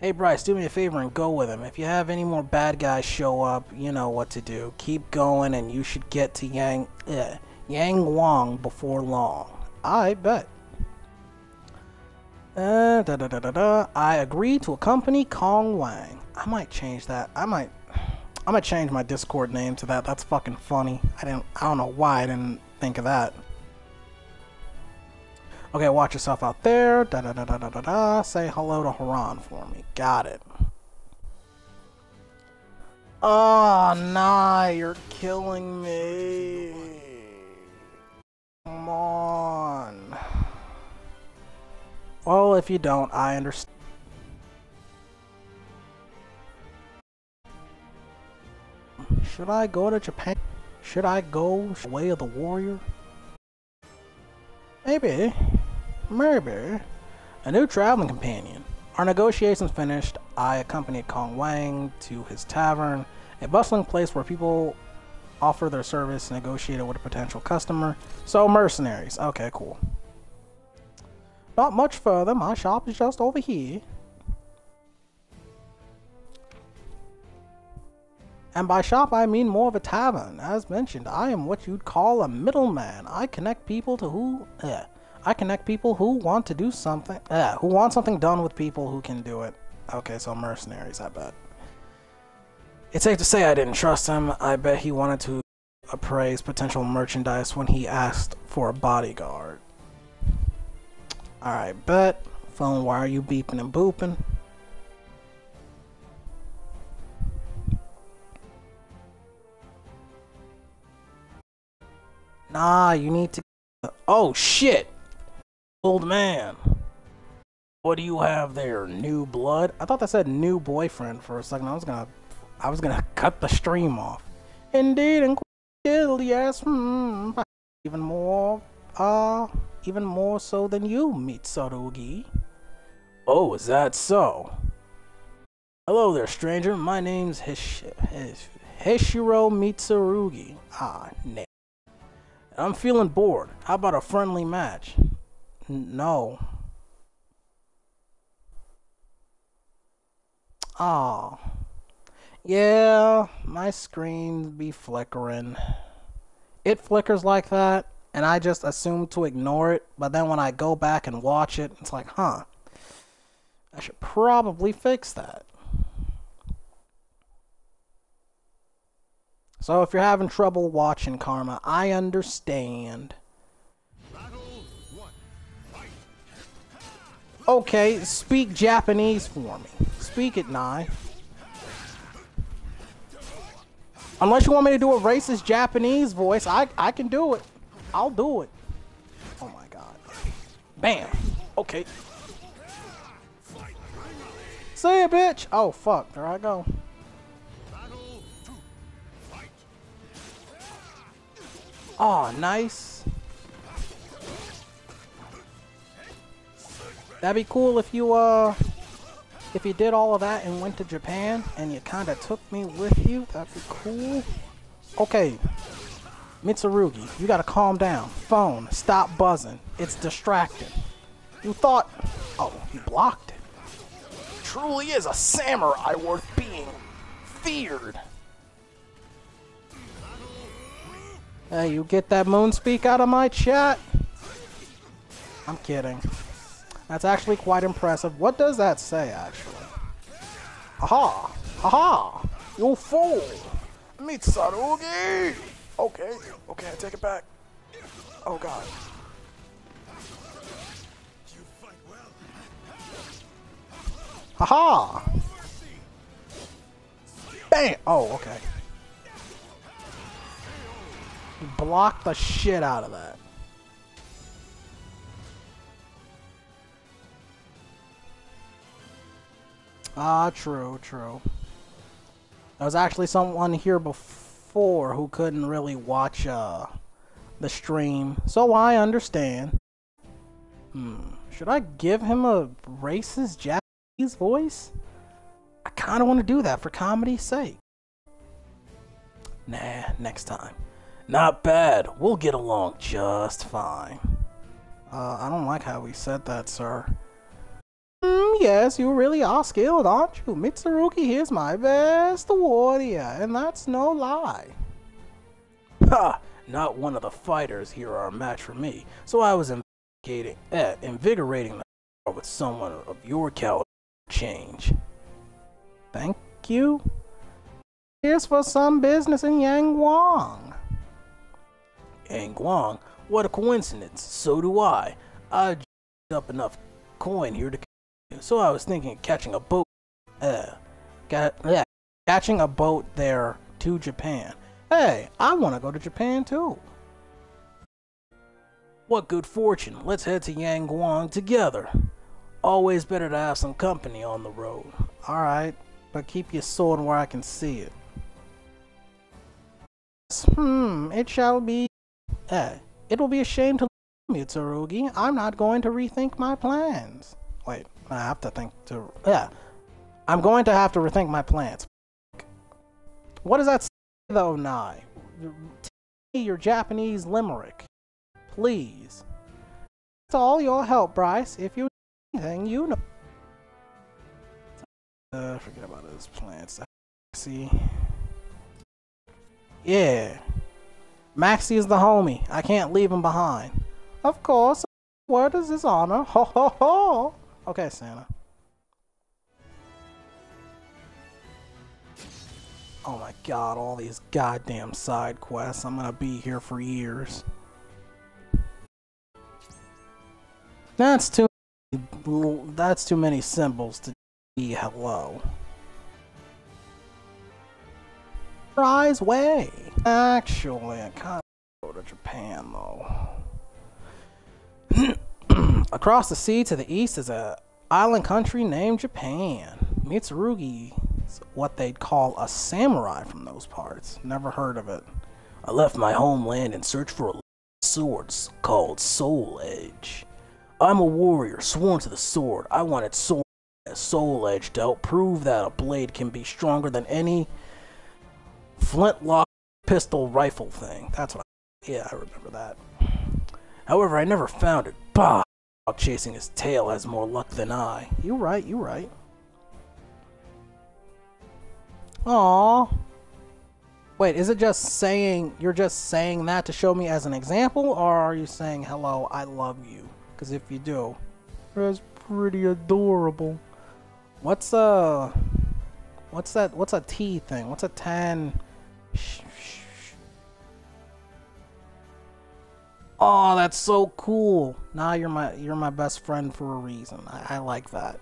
Hey Bryce, do me a favor and go with him. If you have any more bad guys show up, you know what to do. Keep going, and you should get to Yang eh, Yang Wang before long. I bet. Uh, da, da, da, da, da. I agree to accompany Kong Wang. I might change that. I might. [SIGHS] I might change my Discord name to that. That's fucking funny. I didn't. I don't know why I didn't think of that. Okay, watch yourself out there. Da da da da da da da. Say hello to Haran for me. Got it. Oh, nah, you're killing me. Come on. Well, if you don't, I understand. Should I go to Japan? Should I go way of the warrior? Maybe. Maybe. A new traveling companion. Our negotiations finished, I accompanied Kong Wang to his tavern, a bustling place where people offer their service negotiated with a potential customer. So, mercenaries. Okay, cool. Not much further. My shop is just over here. And by shop, I mean more of a tavern. As mentioned, I am what you'd call a middleman. I connect people to who... Eh, I connect people who want to do something... Eh, who want something done with people who can do it. Okay, so mercenaries, I bet. It's safe to say I didn't trust him. I bet he wanted to appraise potential merchandise when he asked for a bodyguard. Alright, but Phone, why are you beeping and booping? Nah, you need to. Oh shit! Old man. What do you have there? New blood? I thought that said new boyfriend for a second. I was gonna. I was gonna [LAUGHS] cut the stream off. Indeed, and yes. Hmm. Even more. Uh. Even more so than you, Mitsurugi. Oh, is that so? Hello there, stranger. My name's Hish- Hish- Hishiro Mitsurugi. Ah, na- I'm feeling bored. How about a friendly match? N- no. Oh. Yeah, my screen be flickering. It flickers like that, and I just assume to ignore it, but then when I go back and watch it, it's like, huh. I should probably fix that. So if you're having trouble watching Karma, I understand. Okay, speak Japanese for me. Speak it, Nai. Unless you want me to do a racist Japanese voice, I I can do it. I'll do it. Oh my god. Bam. Okay. See ya, bitch. Oh fuck. There I go. Oh, nice. That'd be cool if you uh if you did all of that and went to Japan and you kind of took me with you. That'd be cool. Okay. Mitsurugi, you gotta calm down. Phone, stop buzzing. It's distracting. You thought. Oh, you blocked it. Truly is a samurai worth being feared. Hey, you get that moon speak out of my chat? I'm kidding. That's actually quite impressive. What does that say, actually? Aha! Aha! You fool! Mitsurugi! Okay, okay, I take it back. Oh god. You fight well. Haha! Bam! Oh, okay. Block the shit out of that. Ah, true, true. There was actually someone here before who couldn't really watch uh, the stream, so I understand. Hmm. Should I give him a racist Japanese voice? I kind of want to do that for comedy's sake. Nah, next time. Not bad. We'll get along just fine. Uh, I don't like how he said that, sir. Mm, yes, you really are skilled, aren't you? Mitsurugi here's my best warrior, and that's no lie. Ha! Not one of the fighters here are a match for me, so I was invigorating, eh, invigorating the with someone of your caliber change. Thank you. Here's for some business in Yangwang. Yangwang? What a coincidence. So do I. I up enough coin here to so I was thinking catching a boat. Uh, got yeah, catching a boat there to Japan. Hey, I want to go to Japan too. What good fortune. Let's head to Yangguang together. Always better to have some company on the road. Alright, but keep your sword where I can see it. Hmm, it shall be. Eh, it will be a shame to Mitsurugi. I'm not going to rethink my plans. Wait, I have to think to. Yeah. I'm going to have to rethink my plans. What does that say, though, Nai? Tell me your Japanese limerick. Please. It's all your help, Bryce. If you anything, you know. Uh, forget about his plans. See. Yeah. Maxie is the homie. I can't leave him behind. Of course. Word is his honor. Ho ho ho. Okay, Santa. Oh my god, all these goddamn side quests. I'm gonna be here for years. That's too that's too many symbols to be hello. Rise way. Actually, I kind of go to Japan though. Across the sea to the east is a island country named Japan. Mitsurugi is what they'd call a samurai from those parts. Never heard of it. I left my homeland in search for a swords called Soul Edge. I'm a warrior sworn to the sword. I wanted sword Soul Edge to help prove that a blade can be stronger than any flintlock pistol rifle thing. That's what I, yeah, I remember that. However, I never found it. Bah! Chasing his tail has more luck than I. You're right, You're right. Aww. Wait, is it just saying, you're just saying that to show me as an example, or are you saying, hello, I love you? Because if you do, That's pretty adorable. what's uh, what's that, what's a T thing? What's a 10? Oh, that's so cool. Now you're my you're my best friend for a reason. I, I like that.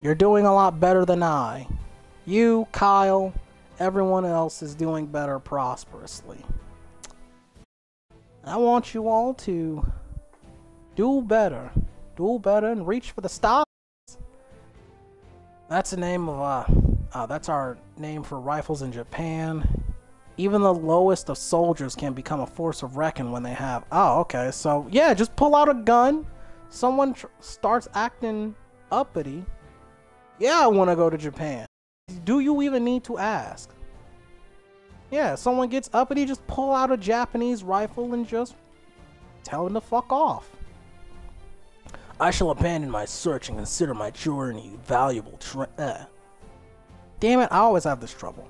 You're doing a lot better than I. You, Kyle, everyone else is doing better prosperously. I want you all to do better. Do better and reach for the stars. That's the name of uh, uh that's our name for rifles in Japan. Even the lowest of soldiers can become a force of reckon when they have. Oh, okay. So, yeah, just pull out a gun. Someone starts acting uppity. Yeah, I want to go to Japan. Do you even need to ask? Yeah, someone gets uppity, just pull out a Japanese rifle and just tell them to fuck off. I shall abandon my search and consider my journey valuable. Tra- uh. Damn it, I always have this trouble.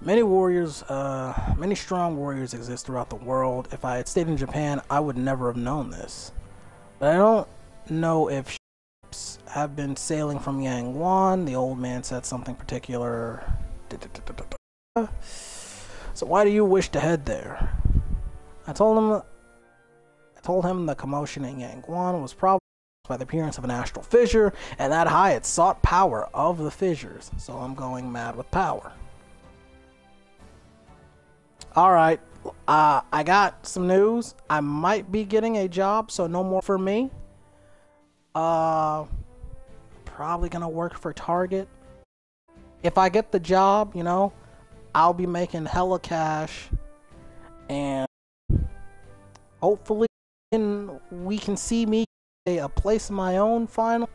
Many warriors, uh, many strong warriors exist throughout the world. If I had stayed in Japan, I would never have known this. But I don't know if ships have been sailing from Yangwan. The old man said something particular. So why do you wish to head there? I told him. I told him the commotion in Yangwan was probably by the appearance of an astral fissure, and that high sought power of the fissures. So I'm going mad with power. All right. Uh, I got some news. I might be getting a job, so no more for me. Uh, probably gonna work for Target. If I get the job, you know, I'll be making hella cash, and hopefully, we can see me a place of my own. Final,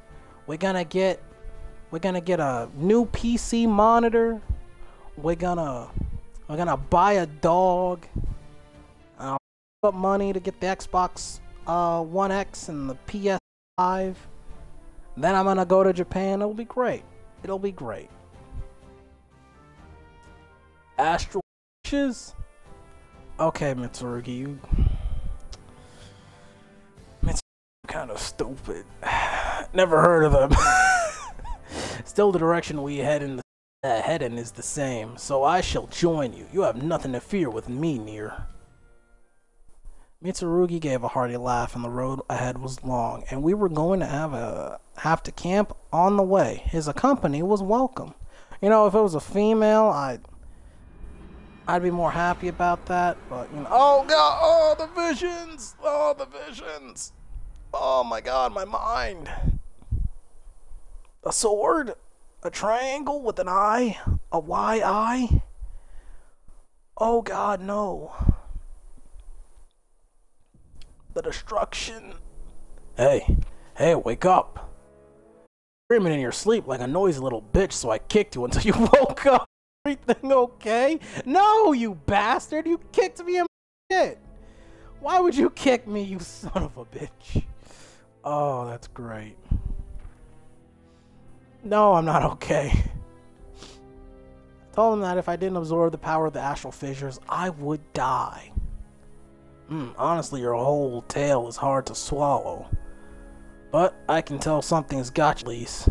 we're gonna get, we're gonna get a new PC monitor. We're gonna we're gonna buy a dog. I'll put money to get the Xbox uh, One X and the PS5. Then I'm gonna go to Japan. It'll be great. It'll be great. Astral wishes. Okay, Mitsurugi, you. Mitsurugi, kind of stupid. [SIGHS] Never heard of them. [LAUGHS] Still, the direction we head in the uh, head in is the same, so I shall join you. You have nothing to fear with me near. Mitsurugi gave a hearty laugh, and the road ahead was long, and we were going to have a have to camp on the way. His company was welcome. You know, if it was a female, I'd I'd be more happy about that. But you know, oh god, oh the visions, oh the visions, oh my god, my mind. A sword, a triangle with an eye, a Y eye. Oh god, no. The destruction. Hey, hey, wake up. Screaming in your sleep like a noisy little bitch, so I kicked you until [LAUGHS] you woke up. Everything okay? No, you bastard! You kicked me in my shit! Why would you kick me, you son of a bitch? Oh, that's great. No, I'm not okay. I told him that if I didn't absorb the power of the astral fissures, I would die. Mm, honestly, your whole tale is hard to swallow. But I can tell something's got you, Lise.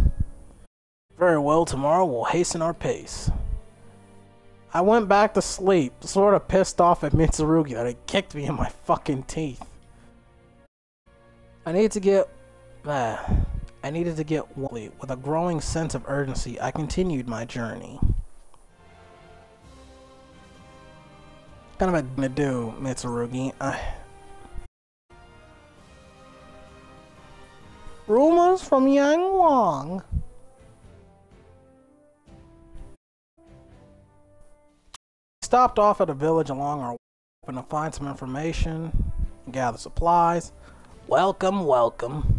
Very well, tomorrow we'll hasten our pace. I went back to sleep, sort of pissed off at Mitsurugi that it kicked me in my fucking teeth. I need to get... Uh, I needed to get Wally. With a growing sense of urgency, I continued my journey. Kind of a do, Mitsurugi. I... Rumors from Yang Wang. Stopped off at a village along our way to find some information, and gather supplies. Welcome, welcome.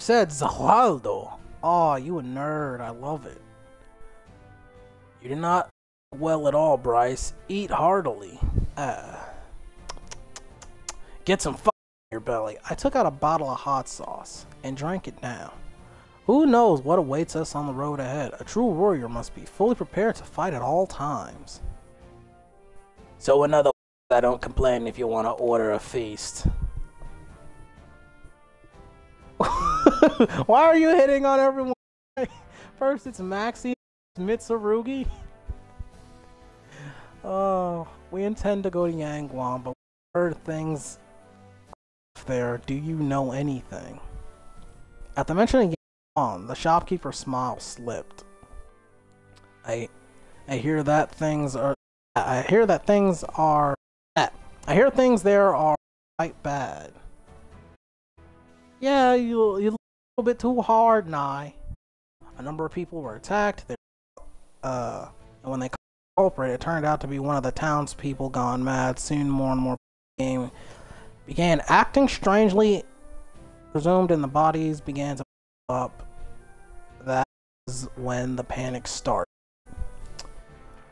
Said Zahaldo. Oh, you a nerd. I love it. You did not well at all, Bryce. Eat heartily. Uh, get some f in your belly. I took out a bottle of hot sauce and drank it down. Who knows what awaits us on the road ahead? A true warrior must be fully prepared to fight at all times. So another [LAUGHS] I don't complain if you want to order a feast. [LAUGHS] [LAUGHS] Why are you hitting on everyone? [LAUGHS] First it's Maxi, Mitsurugi. [LAUGHS] Oh, we intend to go to Yangguan, but we heard things there. Do you know anything? At the mention of Yangguan, the shopkeeper's smile slipped. I, I hear that things are. I hear that things are. I hear things there are quite bad. Yeah, you you little bit too hard, Nye. A number of people were attacked. They, uh, and when they culprit, it turned out to be one of the townspeople gone mad. Soon more and more began, began acting strangely. Presumed in the bodies began to up. That is when the panic started.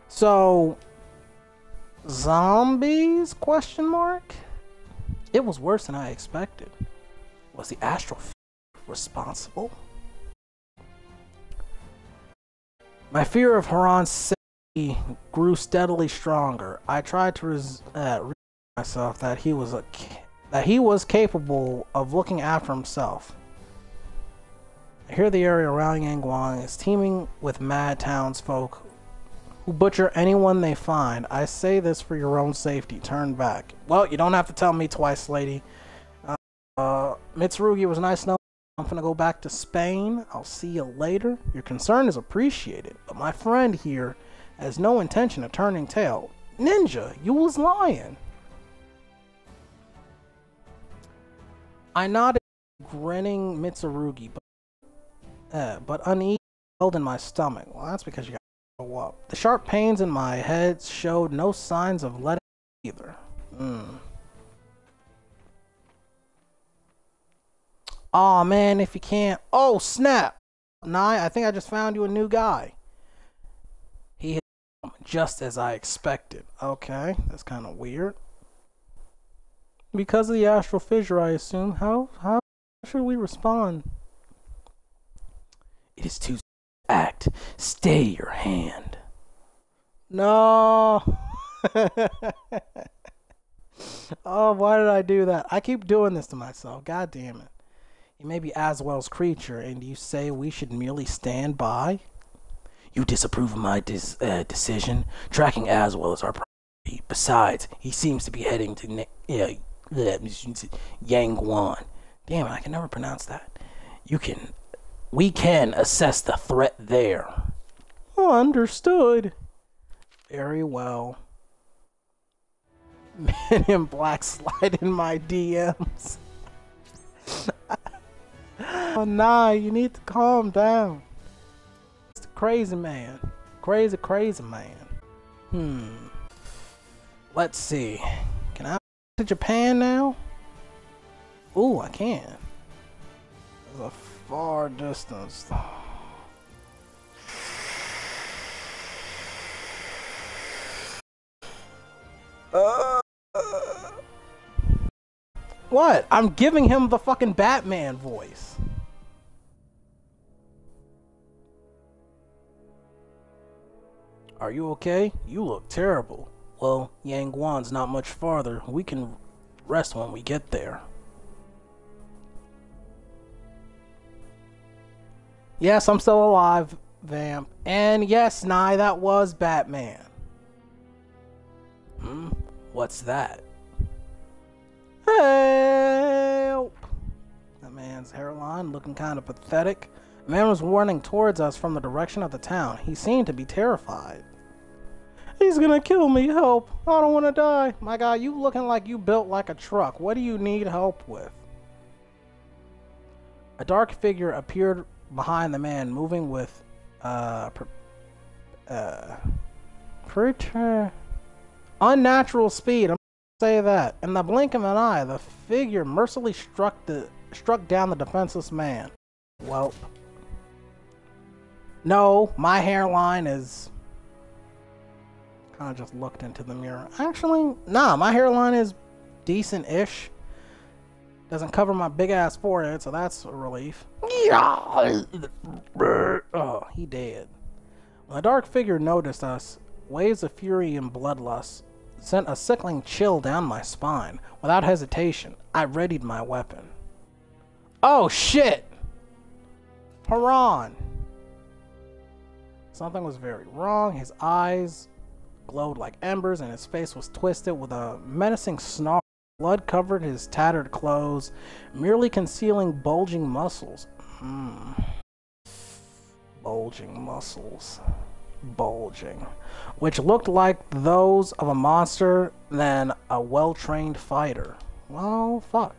So, zombies? Question mark. It was worse than I expected. Was the astral responsible? My fear of Haran's grew steadily stronger. I tried to res- uh, myself that he was a that he was capable of looking after himself. I hear the area around Yangguan is teeming with mad townsfolk who butcher anyone they find. I say this for your own safety. Turn back. Well, you don't have to tell me twice, lady. Uh, Mitsurugi was nice enough. I'm gonna go back to Spain. I'll see you later. Your concern is appreciated, but my friend here has no intention of turning tail. Ninja, you was lying. I nodded, grinning Mitsurugi, but, uh, but uneasy held in my stomach. Well, that's because you got to go up. The sharp pains in my head showed no signs of letting either. Hmm. Oh, man, if you can't. Oh, snap! Nye, I think I just found you a new guy. He just as I expected. Okay, that's kind of weird. Because of the astral fissure, I assume. How how should we respond? It is too act. Stay your hand. No. [LAUGHS] oh, why did I do that? I keep doing this to myself. God damn it. You may be Azwel's creature, and you say we should merely stand by? You disapprove of my dis- uh, decision. Tracking Aswell is our priority. Besides, he seems to be heading to ne- uh, Yangguan. Damn it, I can never pronounce that. You can we can assess the threat there. Oh, understood. Very well. [LAUGHS] Men in black slide in my DMs. Oh, nah, you need to calm down. It's the crazy man. Crazy, crazy man. Hmm. Let's see. Can I to Japan now? Ooh, I can. There's a far distance. [SIGHS] Uh, what? I'm giving him the fucking Batman voice. Are you okay? You look terrible. Well, Yang Guan's not much farther. We can rest when we get there. Yes, I'm still alive, Vamp. And yes, Nye, that was Batman. Hmm? What's that? Help! That man's hairline looking kind of pathetic. The man was running towards us from the direction of the town. He seemed to be terrified. He's gonna kill me. Help. I don't want to die. My guy, you looking like you built like a truck. What do you need help with? A dark figure appeared behind the man, moving with uh, pr- uh, pretty unnatural speed. Say that. In the blink of an eye, the figure mercilessly struck the struck down the defenseless man. Well, no, my hairline is kind of just looked into the mirror. Actually, nah, my hairline is decent-ish. Doesn't cover my big ass forehead, so that's a relief. Yeah. Oh, he dead. When the dark figure noticed us, waves of fury and bloodlust sent a sickling chill down my spine. Without hesitation, I readied my weapon. Oh shit! Haran! Something was very wrong. His eyes glowed like embers, and his face was twisted with a menacing snarl. Blood covered his tattered clothes, merely concealing bulging muscles. Hmm. Bulging muscles. Bulging. Which looked like those of a monster than a well trained fighter. Well, fuck.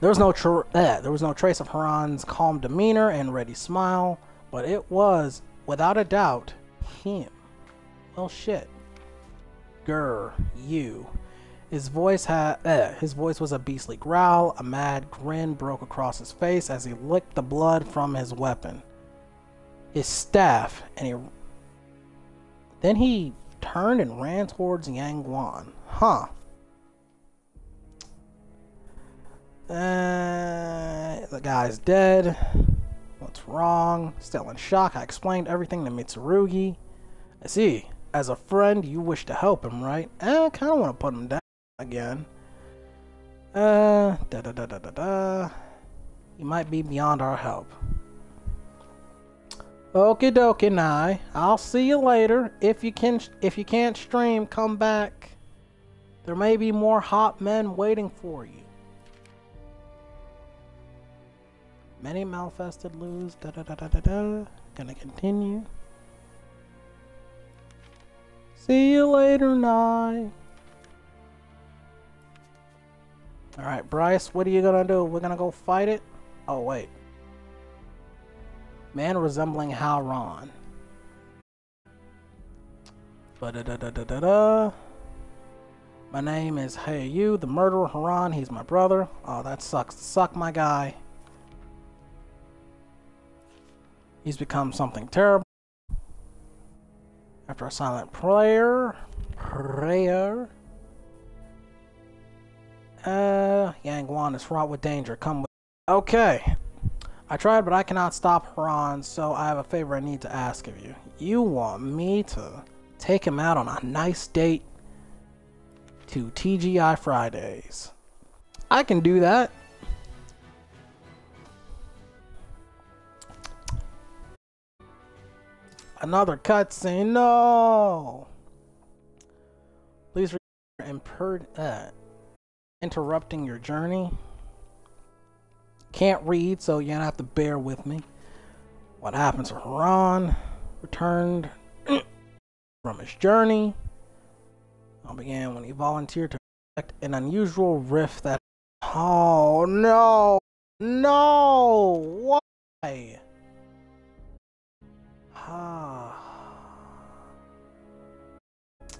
There was no tr- eh, there was no trace of Haran's calm demeanor and ready smile, but it was, without a doubt, him. Well, shit. Grr, you. His voice had eh, his voice was a beastly growl. A mad grin broke across his face as he licked the blood from his weapon, his staff, and he then he turned and ran towards Yang Guan. Huh. Uh, the guy's dead. What's wrong? Still in shock. I explained everything to Mitsurugi. I see. As a friend, you wish to help him, right? Eh, I kind of want to put him down again. Uh, da da da da da da. He might be beyond our help. Okie dokie, Nye. I'll see you later. If you can, if you can't stream, come back. There may be more hot men waiting for you. Many manifested lose. Da da da da da da. Gonna continue. See you later, Nye. Alright, Bryce, what are you gonna do? We're gonna go fight it? Oh, wait. Man resembling Haran. Ba da da da da da da. My name is Hey You, the murderer Haran. He's my brother. Oh, that sucks. Suck, my guy. He's become something terrible. After a silent prayer, prayer. Uh, Yangguan is fraught with danger. Come with. Okay. I tried, but I cannot stop Haran, so I have a favor I need to ask of you. You want me to take him out on a nice date to TGI Fridays. I can do that. Another cutscene. No. Please imper- uh, interrupting your journey. Can't read, so you're gonna have to bear with me. What happens to Ron? Returned [CLEARS THROAT] from his journey. All began when he volunteered to protect an unusual rift that. Oh no! No! Why? Ah. [SIGHS]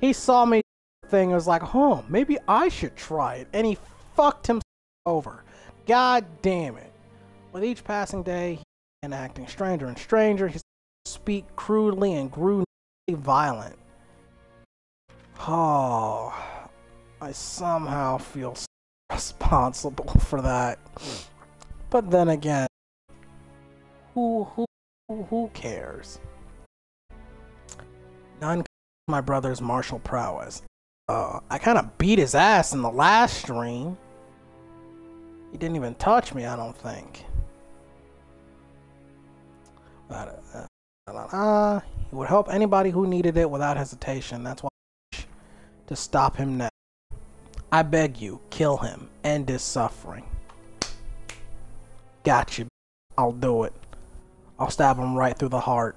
he saw me thing and was like, huh, maybe I should try it. And he fucked himself over. God damn it. With each passing day, began acting stranger and stranger. He speak crudely and grew violent. Oh, I somehow feel responsible [LAUGHS] for that. But then again, who who who cares? None my brother's martial prowess. Uh, I kind of beat his ass in the last stream. He didn't even touch me, I don't think. But, uh, uh, he would help anybody who needed it without hesitation. That's why to stop him now. I beg you, kill him. End his suffering. Got you. I'll do it. I'll stab him right through the heart.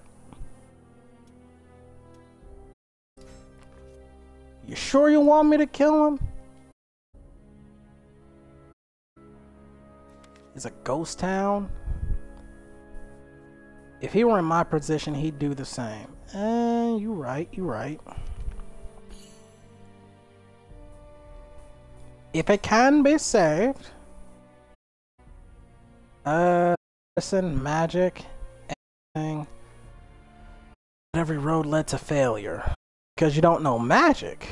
You sure you want me to kill him? It's a ghost town? If he were in my position, he'd do the same. Eh, you right, you right. If it can be saved, uh, listen, magic, anything, But every road led to failure. Because you don't know magic.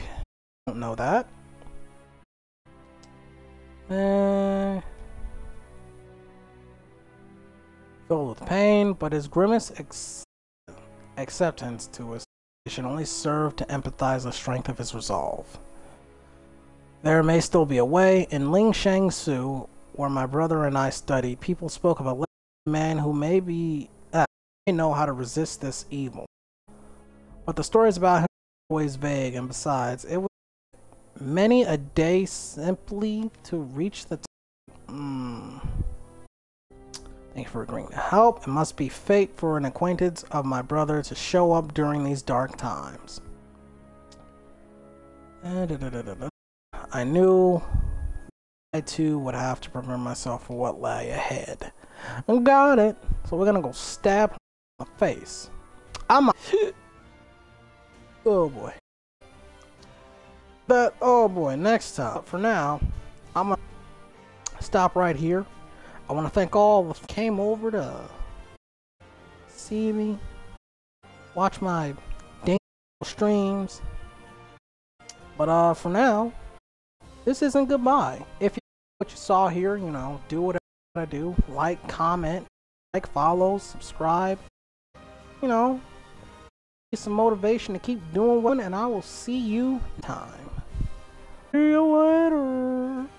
Don't know that. Uh, filled with pain, but his grimace ex acceptance to his situation only served to empathize the strength of his resolve. There may still be a way. In Ling-Sheng Su, where my brother and I studied, people spoke of a man who maybe uh, may know how to resist this evil. But the stories about him always vague, and besides, it was many a day simply to reach the. Mm. Thank you for agreeing to help. It must be fate for an acquaintance of my brother to show up during these dark times. I knew I too would have to prepare myself for what lay ahead. Got it. So we're gonna go stab the face. I'm a Oh boy. But, oh boy, next time. For now, I'm to stop right here. I want to thank all that came over to see me, watch my dang streams. But uh, for now, this isn't goodbye. If you what you saw here, you know, do whatever I do. Like, comment, like, follow, subscribe. You know, get some motivation to keep doing one, and I will see you time. See you